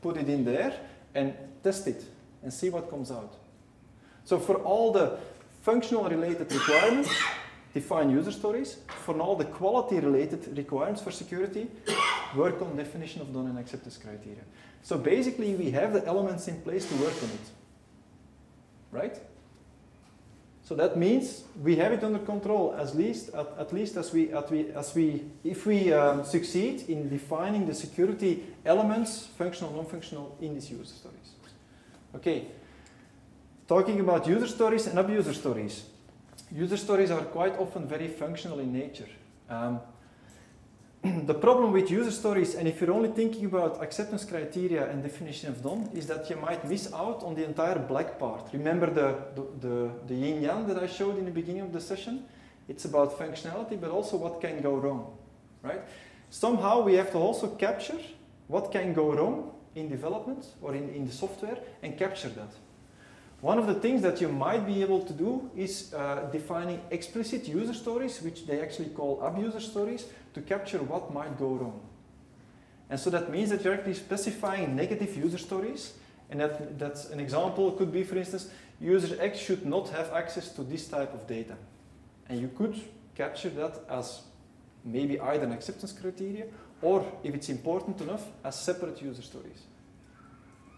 Put it in there and test it and see what comes out. So for all the functional related requirements, define user stories. For all the quality related requirements for security, work on definition of done and acceptance criteria. So basically we have the elements in place to work on it. Right? So that means we have it under control at least, at, at least as we, at we, as we, if we um, succeed in defining the security elements, functional, non-functional, in these user stories. Okay, talking about user stories and abuser stories. User stories are quite often very functional in nature. Um, the problem with user stories, and if you're only thinking about acceptance criteria and definition of done, is that you might miss out on the entire black part. Remember the, the, the, the yin-yang that I showed in the beginning of the session? It's about functionality, but also what can go wrong, right? Somehow we have to also capture what can go wrong in development or in, in the software and capture that. One of the things that you might be able to do is uh, defining explicit user stories, which they actually call abuser stories, to capture what might go wrong. And so that means that you're actually specifying negative user stories. And that, that's an example could be, for instance, user X should not have access to this type of data. And you could capture that as maybe either an acceptance criteria or, if it's important enough, as separate user stories.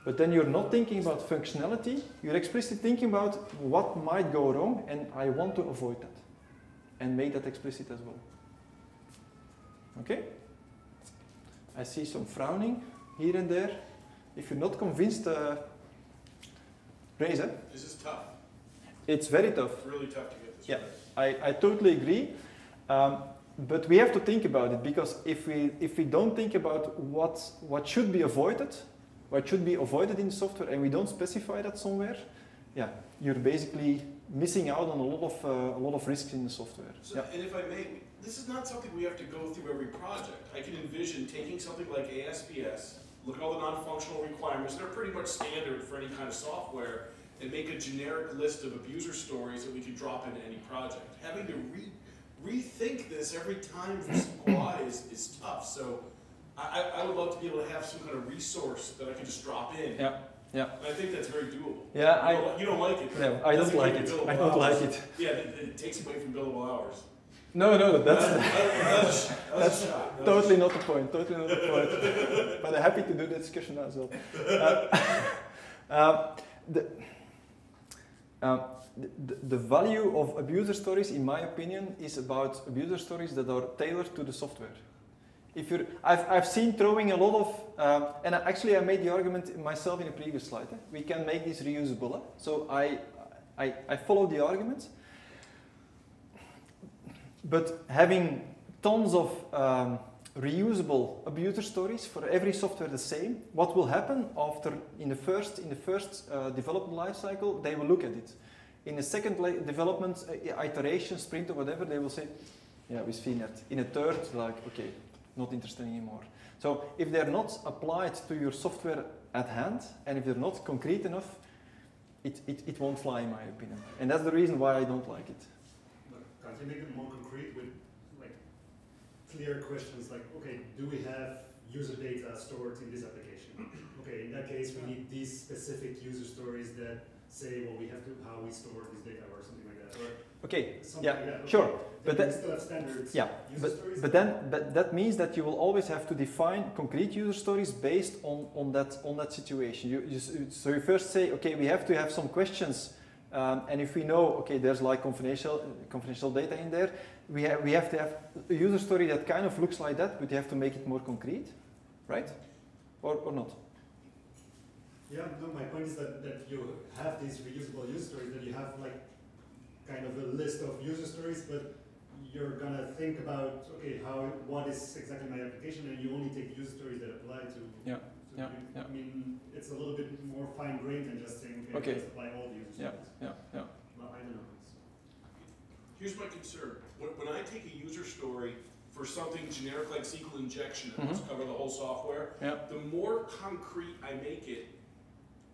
But then you're not thinking about functionality, you're explicitly thinking about what might go wrong and I want to avoid that. And make that explicit as well. Okay? I see some frowning here and there. If you're not convinced, uh, raise it. This is tough. It's very tough. It's really tough to get this Yeah. right. I, I totally agree. Um, but we have to think about it because if we, if we don't think about what, what should be avoided, what should be avoided in software and we don't specify that somewhere, yeah, you're basically missing out on a lot of, uh, a lot of risks in the software. So, yeah. and if I may, this is not something we have to go through every project. I can envision taking something like ASVS, look at all the non-functional requirements, they're pretty much standard for any kind of software, and make a generic list of abuser stories that we can drop into any project. Having to re rethink this every time for some quad is, is tough. So I, I I would love to be able to have some kind of resource that I can just drop in. Yeah, yeah. And I think that's very doable. Yeah, You I, don't, you don't like it. no, I don't like it. I don't like it. Yeah, it, it takes away from billable hours. No, no, that's That- that- that's, That's. That's totally not the point. Totally not the point. but I'm happy to do the discussion as well. Uh, uh, the, uh, the, the value of abuser stories, in my opinion, is about abuser stories that are tailored to the software. If you're, I've, I've seen throwing a lot of, um, and actually I made the argument myself in a previous slide. eh? We can make this reusable. eh? So I, I, I follow the argument. But having tons of um, reusable abuser stories for every software the same, what will happen after in the first in the first uh, development lifecycle, they will look at it. In the second development uh, iteration, sprint or whatever, they will say, yeah, we've seen that. In a third, like, okay, not interested anymore. So if they're not applied to your software at hand, and if they're not concrete enough, it, it, it won't fly in my opinion. And that's the reason why I don't like it. But can't you make it more concrete with like clear questions like, okay, do we have user data stored in this application? Okay, in that case, we need these specific user stories that say, well, we have to how we store this data or something like that, or Okay, something yeah, like. Okay. sure. Then But that- still have standards. Yeah, user stories. But then but that means that you will always have to define concrete user stories based on, on, that, on that situation. You, you, so you first say, okay, we have to have some questions Um, and if we know, okay, there's like confidential, confidential data in there, we, have we have to have a user story that kind of looks like that, but you have to make it more concrete, right? Or, or not? Yeah, no, my point is that, that you have these reusable user stories, that you have like kind of a list of user stories, but you're gonna think about, okay, how, what is exactly my application, and you only take user stories that apply to. Yeah, to yeah, the- yeah. I mean, it's a little bit more fine grained than just saying, okay, Okay. just apply all the user Yeah, stories. yeah, yeah. Well, I don't know. Here's my concern. When, when I take a user story for something generic like SQL injection that wants to cover the whole software, Yeah. the more concrete I make it,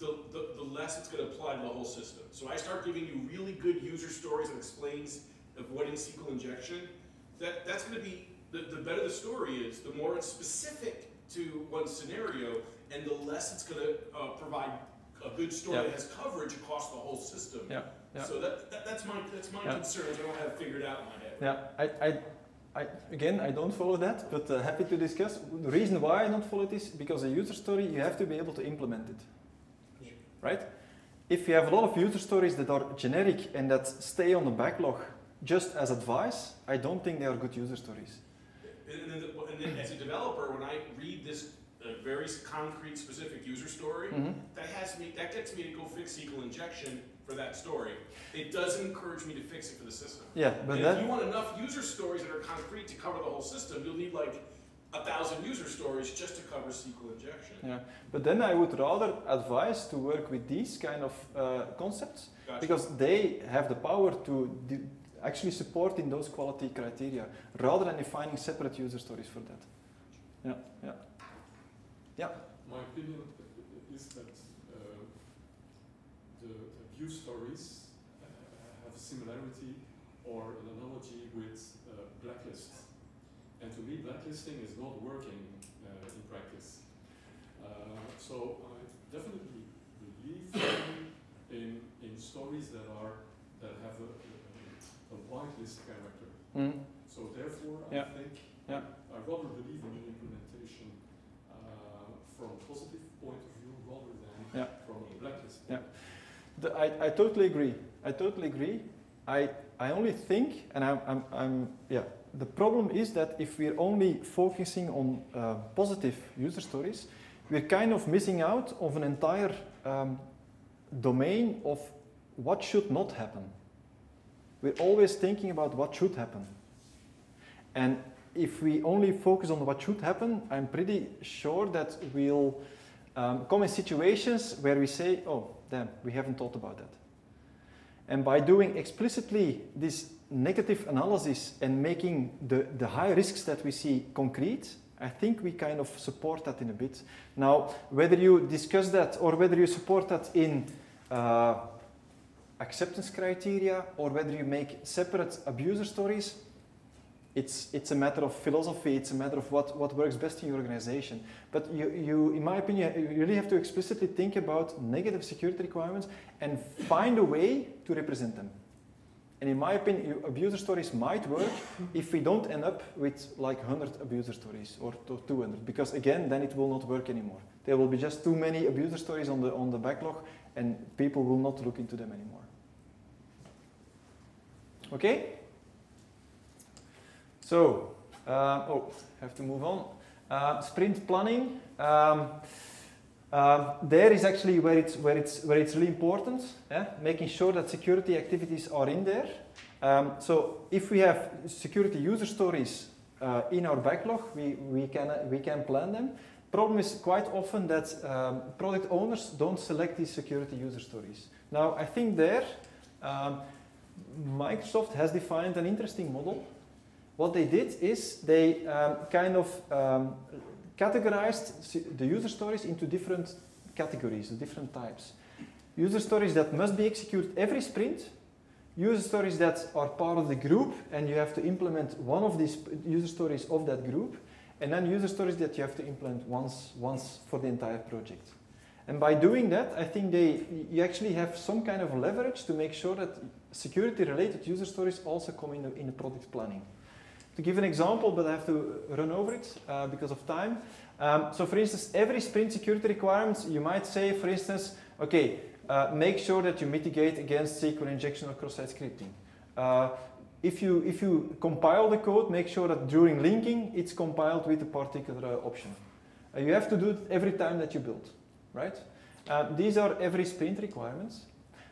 the, the, the less it's going to apply to the whole system. So I start giving you really good user stories that explains avoiding SQL injection. That, that's going to be, the, the better the story is, the more it's specific to one scenario, and the less it's going to uh, provide a good story Yeah. that has coverage across the whole system. Yeah, yeah. So that, that, that's my, that's my concerns. I don't have it figured out in my head. Yeah, I, I, I, again, I don't follow that, but uh, happy to discuss. The reason why I don't follow this because a user story, you have to be able to implement it, right? If you have a lot of user stories that are generic and that stay on the backlog just as advice, I don't think they are good user stories. And then, the- and then as a developer, when I read this uh, very concrete, specific user story, Mhm. that has me, that gets me to go fix SQL injection for that story. It doesn't encourage me to fix it for the system. Yeah, but And if you want enough user stories that are concrete to cover the whole system, you'll need like a thousand user stories just to cover SQL injection. Yeah, but then I would rather advise to work with these kind of uh, concepts Gotcha. because they have the power to de- actually support in those quality criteria rather than defining separate user stories for that. Yeah, yeah. yeah. My opinion is that uh, the, the view stories uh, have a similarity or an analogy with blacklist. And to me, blacklisting is not working uh, in practice. Uh, so I definitely believe in, in stories that are that have a, a, a whitelist character. Mm. So therefore, Yeah. I think Yeah. I rather believe in implementation uh, from a positive point of view rather than Yeah. from a blacklist. Yeah. The, I, I totally agree. I totally agree. I, I only think, and I'm, I'm, I'm, yeah, the problem is that if we're only focusing on uh, positive user stories, we're kind of missing out of an entire um, domain of what should not happen. We're always thinking about what should happen. And if we only focus on what should happen, I'm pretty sure that we'll um, come in situations where we say, oh, damn, we haven't thought about that. And by doing explicitly this negative analysis and making the, the high risks that we see concrete, I think we kind of support that in a bit. Now, whether you discuss that or whether you support that in uh, acceptance criteria or whether you make separate abuser stories, it's, it's a matter of philosophy, it's a matter of what, what works best in your organization. But you, you, in my opinion, you really have to explicitly think about negative security requirements and find a way to represent them. And in my opinion, abuser stories might work if we don't end up with like 100 abuser stories or 200, because again, then it will not work anymore. There will be just too many abuser stories on the, on the backlog and people will not look into them anymore. Okay? So, uh, oh, have to move on. Uh, sprint planning. Um, um, there is actually where it's where it's where it's really important, making sure that security activities are in there. Um, so if we have security user stories uh, in our backlog, we, we can we can plan them. Problem is quite often that um, product owners don't select these security user stories. Now I think there um, Microsoft has defined an interesting model. What they did is they um, kind of um, categorized the user stories into different categories, different types. User stories that must be executed every sprint, user stories that are part of the group and you have to implement one of these user stories of that group, and then user stories that you have to implement once, once for the entire project. And by doing that, I think they, you actually have some kind of leverage to make sure that security-related user stories also come in the, in the product planning. To give an example, but I have to run over it uh, because of time. Um, so for instance, every sprint security requirements, you might say, for instance, okay, uh, make sure that you mitigate against SQL injection or cross-site scripting. Uh, if you, if you compile the code, make sure that during linking, it's compiled with a particular uh, option. Uh, you have to do it every time that you build, right? Uh, these are every sprint requirements.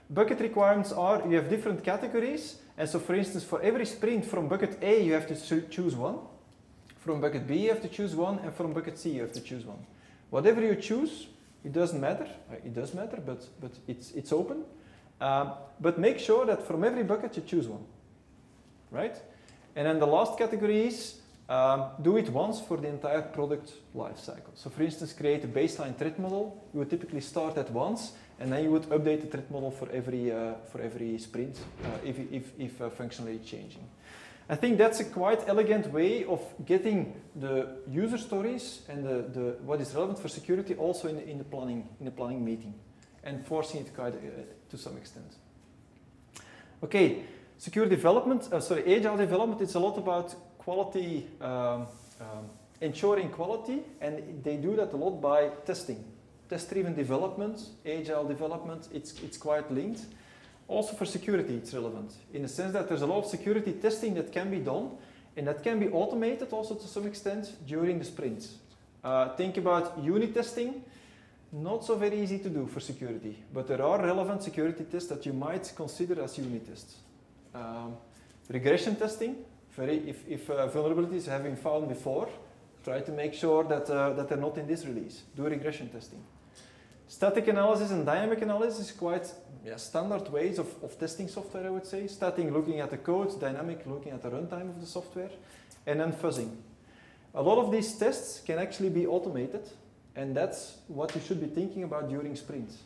Bucket requirements are, you have different categories, and so for instance, for every sprint from bucket A, you have to choose one. From bucket B, you have to choose one, and from bucket C, you have to choose one. Whatever you choose, it doesn't matter. Uh, it does matter, but, but it's, it's open. Um, but make sure that from every bucket you choose one, right? And then the last category is um, do it once for the entire product lifecycle. So for instance, create a baseline threat model. You would typically start at once, and then you would update the threat model for every, uh, for every sprint uh, if, if, if uh, functionality changing. I think that's a quite elegant way of getting the user stories and the, the, what is relevant for security also in, in, the planning, in the planning meeting and forcing it quite uh, to some extent. Okay, secure development, uh, sorry, agile development, it's a lot about quality, um, um, ensuring quality and they do that a lot by testing. Test-driven development, agile development, it's, it's quite linked. Also for security, it's relevant in the sense that there's a lot of security testing that can be done and that can be automated also to some extent during the sprints. Uh, think about unit testing, not so very easy to do for security, but there are relevant security tests that you might consider as unit tests. Um, regression testing, very, if, if uh, vulnerabilities have been found before, try to make sure that, uh, that they're not in this release. Do regression testing. Static analysis and dynamic analysis is quite yeah, standard ways of, of testing software, I would say. Static looking at the code, dynamic looking at the runtime of the software, and then fuzzing. A lot of these tests can actually be automated, and that's what you should be thinking about during sprints,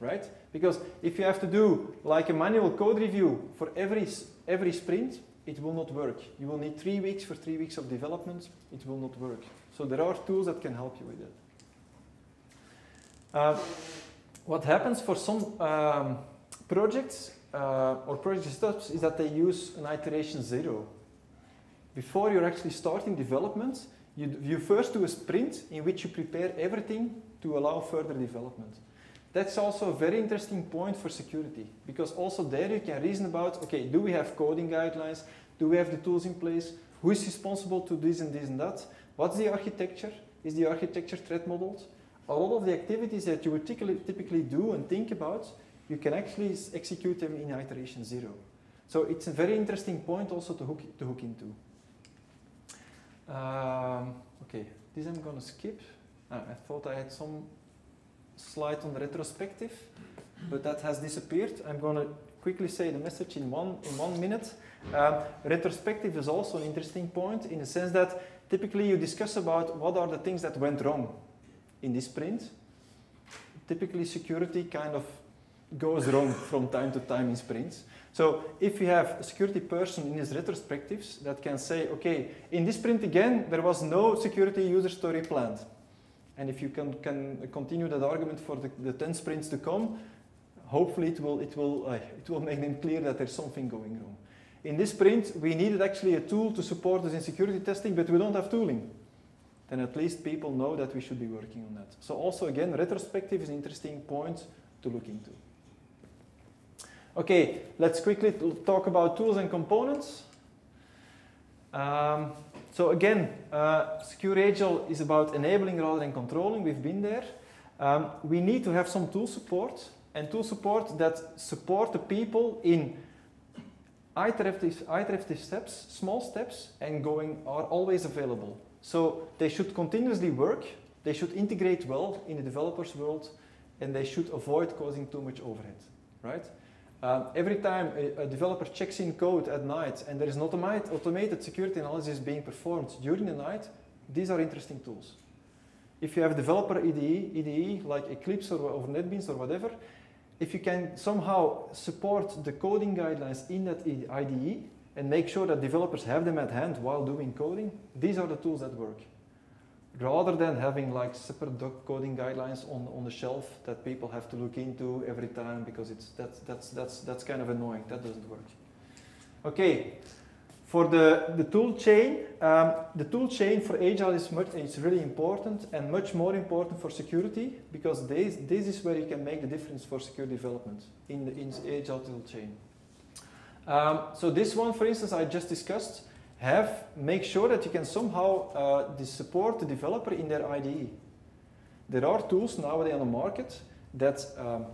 right? Because if you have to do like a manual code review for every, every sprint, it will not work. You will need three weeks for three weeks of development, it will not work. So there are tools that can help you with it. Uh, what happens for some um, projects uh, or project steps is that they use an iteration zero. Before you're actually starting development, you, you first do a sprint in which you prepare everything to allow further development. That's also a very interesting point for security because also there you can reason about, okay, do we have coding guidelines? Do we have the tools in place? Who is responsible to this and this and that? What's the architecture? Is the architecture threat modeled? A lot of the activities that you would typically do and think about, you can actually execute them in iteration zero. So it's a very interesting point also to hook, to hook into. Um, okay, this I'm going to skip. Ah, I thought I had some slide on the retrospective, but that has disappeared. I'm going to quickly say the message in one, in one minute. Um, retrospective is also an interesting point in the sense that typically you discuss about what are the things that went wrong in this sprint, typically security kind of goes wrong from time to time in sprints. So if you have a security person in his retrospectives that can say, okay, in this sprint again, there was no security user story planned. And if you can, can continue that argument for the, the 10 sprints to come, hopefully it will, it, will, uh, it will make them clear that there's something going wrong. In this sprint, we needed actually a tool to support us in security testing, but we don't have tooling then at least people know that we should be working on that. So also again, retrospective is an interesting point to look into. Okay, let's quickly talk about tools and components. Um, so again, uh, Secure Agile is about enabling rather than controlling. We've been there. Um, we need to have some tool support and tool support that support the people in iterative, iterative steps, small steps, and going are always available. So they should continuously work, they should integrate well in the developer's world, and they should avoid causing too much overhead, right? Um, every time a, a, developer checks in code at night and there is an automated, automated security analysis being performed during the night, these are interesting tools. If you have developer IDE, IDE like Eclipse or, or NetBeans or whatever, if you can somehow support the coding guidelines in that IDE, and make sure that developers have them at hand while doing coding, these are the tools that work. Rather than having like separate coding guidelines on, on the shelf that people have to look into every time because it's, that's, that's, that's, that's kind of annoying. That doesn't work. Okay, For the, the tool chain, um, the tool chain for Agile is, much, is really important and much more important for security because this, this is where you can make the difference for secure development in the in Agile tool chain. Um, so this one, for instance, I just discussed, have make sure that you can somehow uh, support the developer in their IDE. There are tools nowadays on the market that um,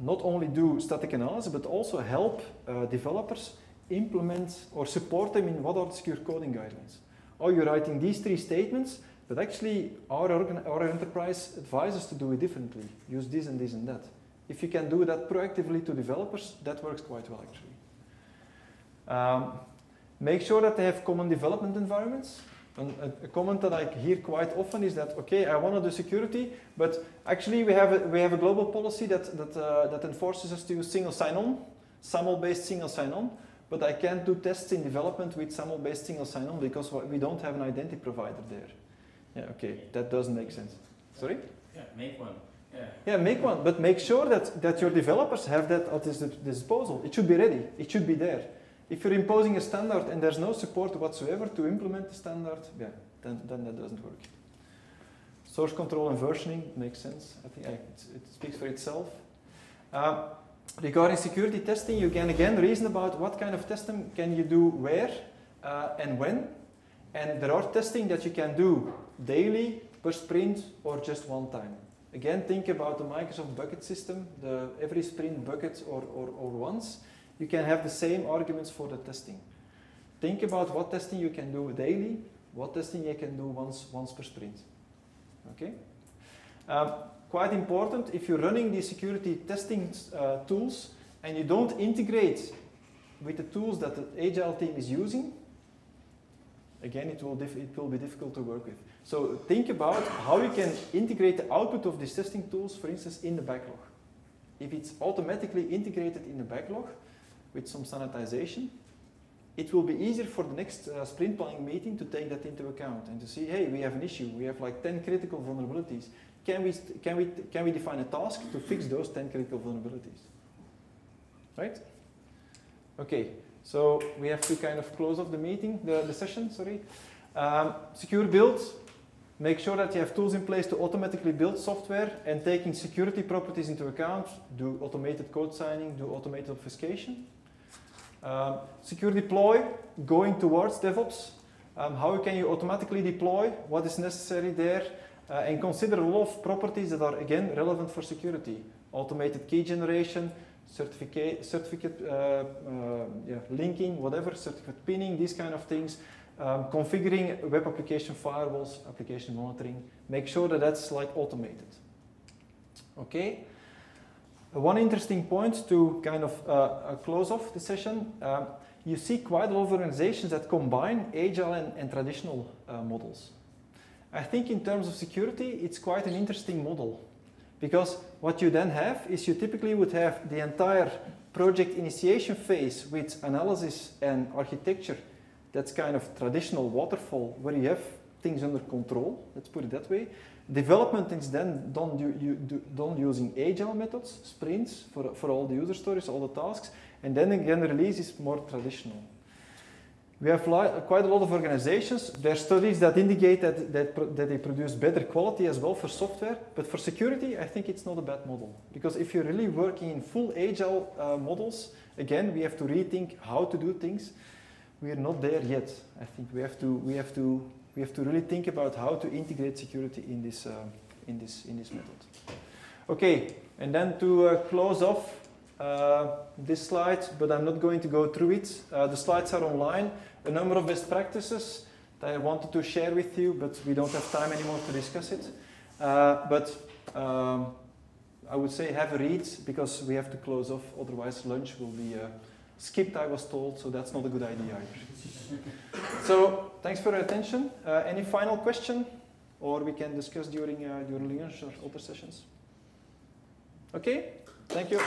not only do static analysis but also help uh, developers implement or support them in what are the secure coding guidelines. Oh, you're writing these three statements, but actually our, our enterprise advises to do it differently. Use this and this and that. If you can do that proactively to developers, that works quite well actually. Um, make sure that they have common development environments. And a, comment that I hear quite often is that, okay, I want to do security, but actually we have a, we have a global policy that, that, uh, that enforces us to use single sign-on, SAML-based single sign-on but I can't do tests in development with SAML-based single sign-on because we don't have an identity provider there. Yeah, okay, that doesn't make sense. Sorry? Yeah, make one. Yeah. yeah, make one, but make sure that, that your developers have that at their disposal. It should be ready, it should be there. If you're imposing a standard and there's no support whatsoever to implement the standard, yeah, then, then that doesn't work. Source control and versioning makes sense. I think I, it speaks for itself. Uh, Regarding security testing, you can again reason about what kind of testing can you do where uh, and when. And there are testing that you can do daily, per sprint, or just one time. Again, think about the Microsoft bucket system, the every sprint bucket or, or, or once. You can have the same arguments for the testing. Think about what testing you can do daily, what testing you can do once, once per sprint. Okay? Um, quite important if you're running these security testing uh, tools and you don't integrate with the tools that the agile team is using, again, it will, it will be difficult to work with. So think about how you can integrate the output of these testing tools, for instance, in the backlog. If it's automatically integrated in the backlog with some sanitization, it will be easier for the next uh, sprint planning meeting to take that into account and to see, hey, we have an issue. We have like 10 critical vulnerabilities can we, can, we, can we define a task to fix those 10 critical vulnerabilities? Right? Okay, so we have to kind of close off the meeting, the, the session, sorry. Um, secure build, make sure that you have tools in place to automatically build software and taking security properties into account, do automated code signing, do automated obfuscation. Um, secure deploy, going towards DevOps. Um, how can you automatically deploy? What is necessary there? Uh, and consider a lot of properties that are, again, relevant for security. Automated key generation, certificate, certificate uh, uh, yeah, linking, whatever, certificate pinning, these kind of things. Um, configuring web application firewalls, application monitoring. Make sure that that's like automated. Okay. One interesting point to kind of uh, uh, close off the session, um, you see quite a lot of organizations that combine agile and, and traditional uh, models. I think in terms of security, it's quite an interesting model. Because what you then have is you typically would have the entire project initiation phase with analysis and architecture. That's kind of traditional waterfall where you have things under control, let's put it that way. Development is then done, you, do, done using agile methods, sprints for, for all the user stories, all the tasks. And then again, release is more traditional. We have quite a lot of organizations. There are studies that indicate that, that, that, they produce better quality as well for software. But for security, I think it's not a bad model. Because if you're really working in full agile uh, models, again, we have to rethink how to do things. We are not there yet. I think we have to, we have to, we have to really think about how to integrate security in this, uh, in this, in this method. Okay, and then to uh, close off, uh, this slide, but I'm not going to go through it. Uh, the slides are online. A number of best practices that I wanted to share with you, but we don't have time anymore to discuss it. Uh, but um, I would say have a read because we have to close off, otherwise lunch will be skipped, I was told, so that's not a good idea either. so thanks for your attention. Uh, any final question? Or we can discuss during, during lunch or other sessions. Okay? Thank you.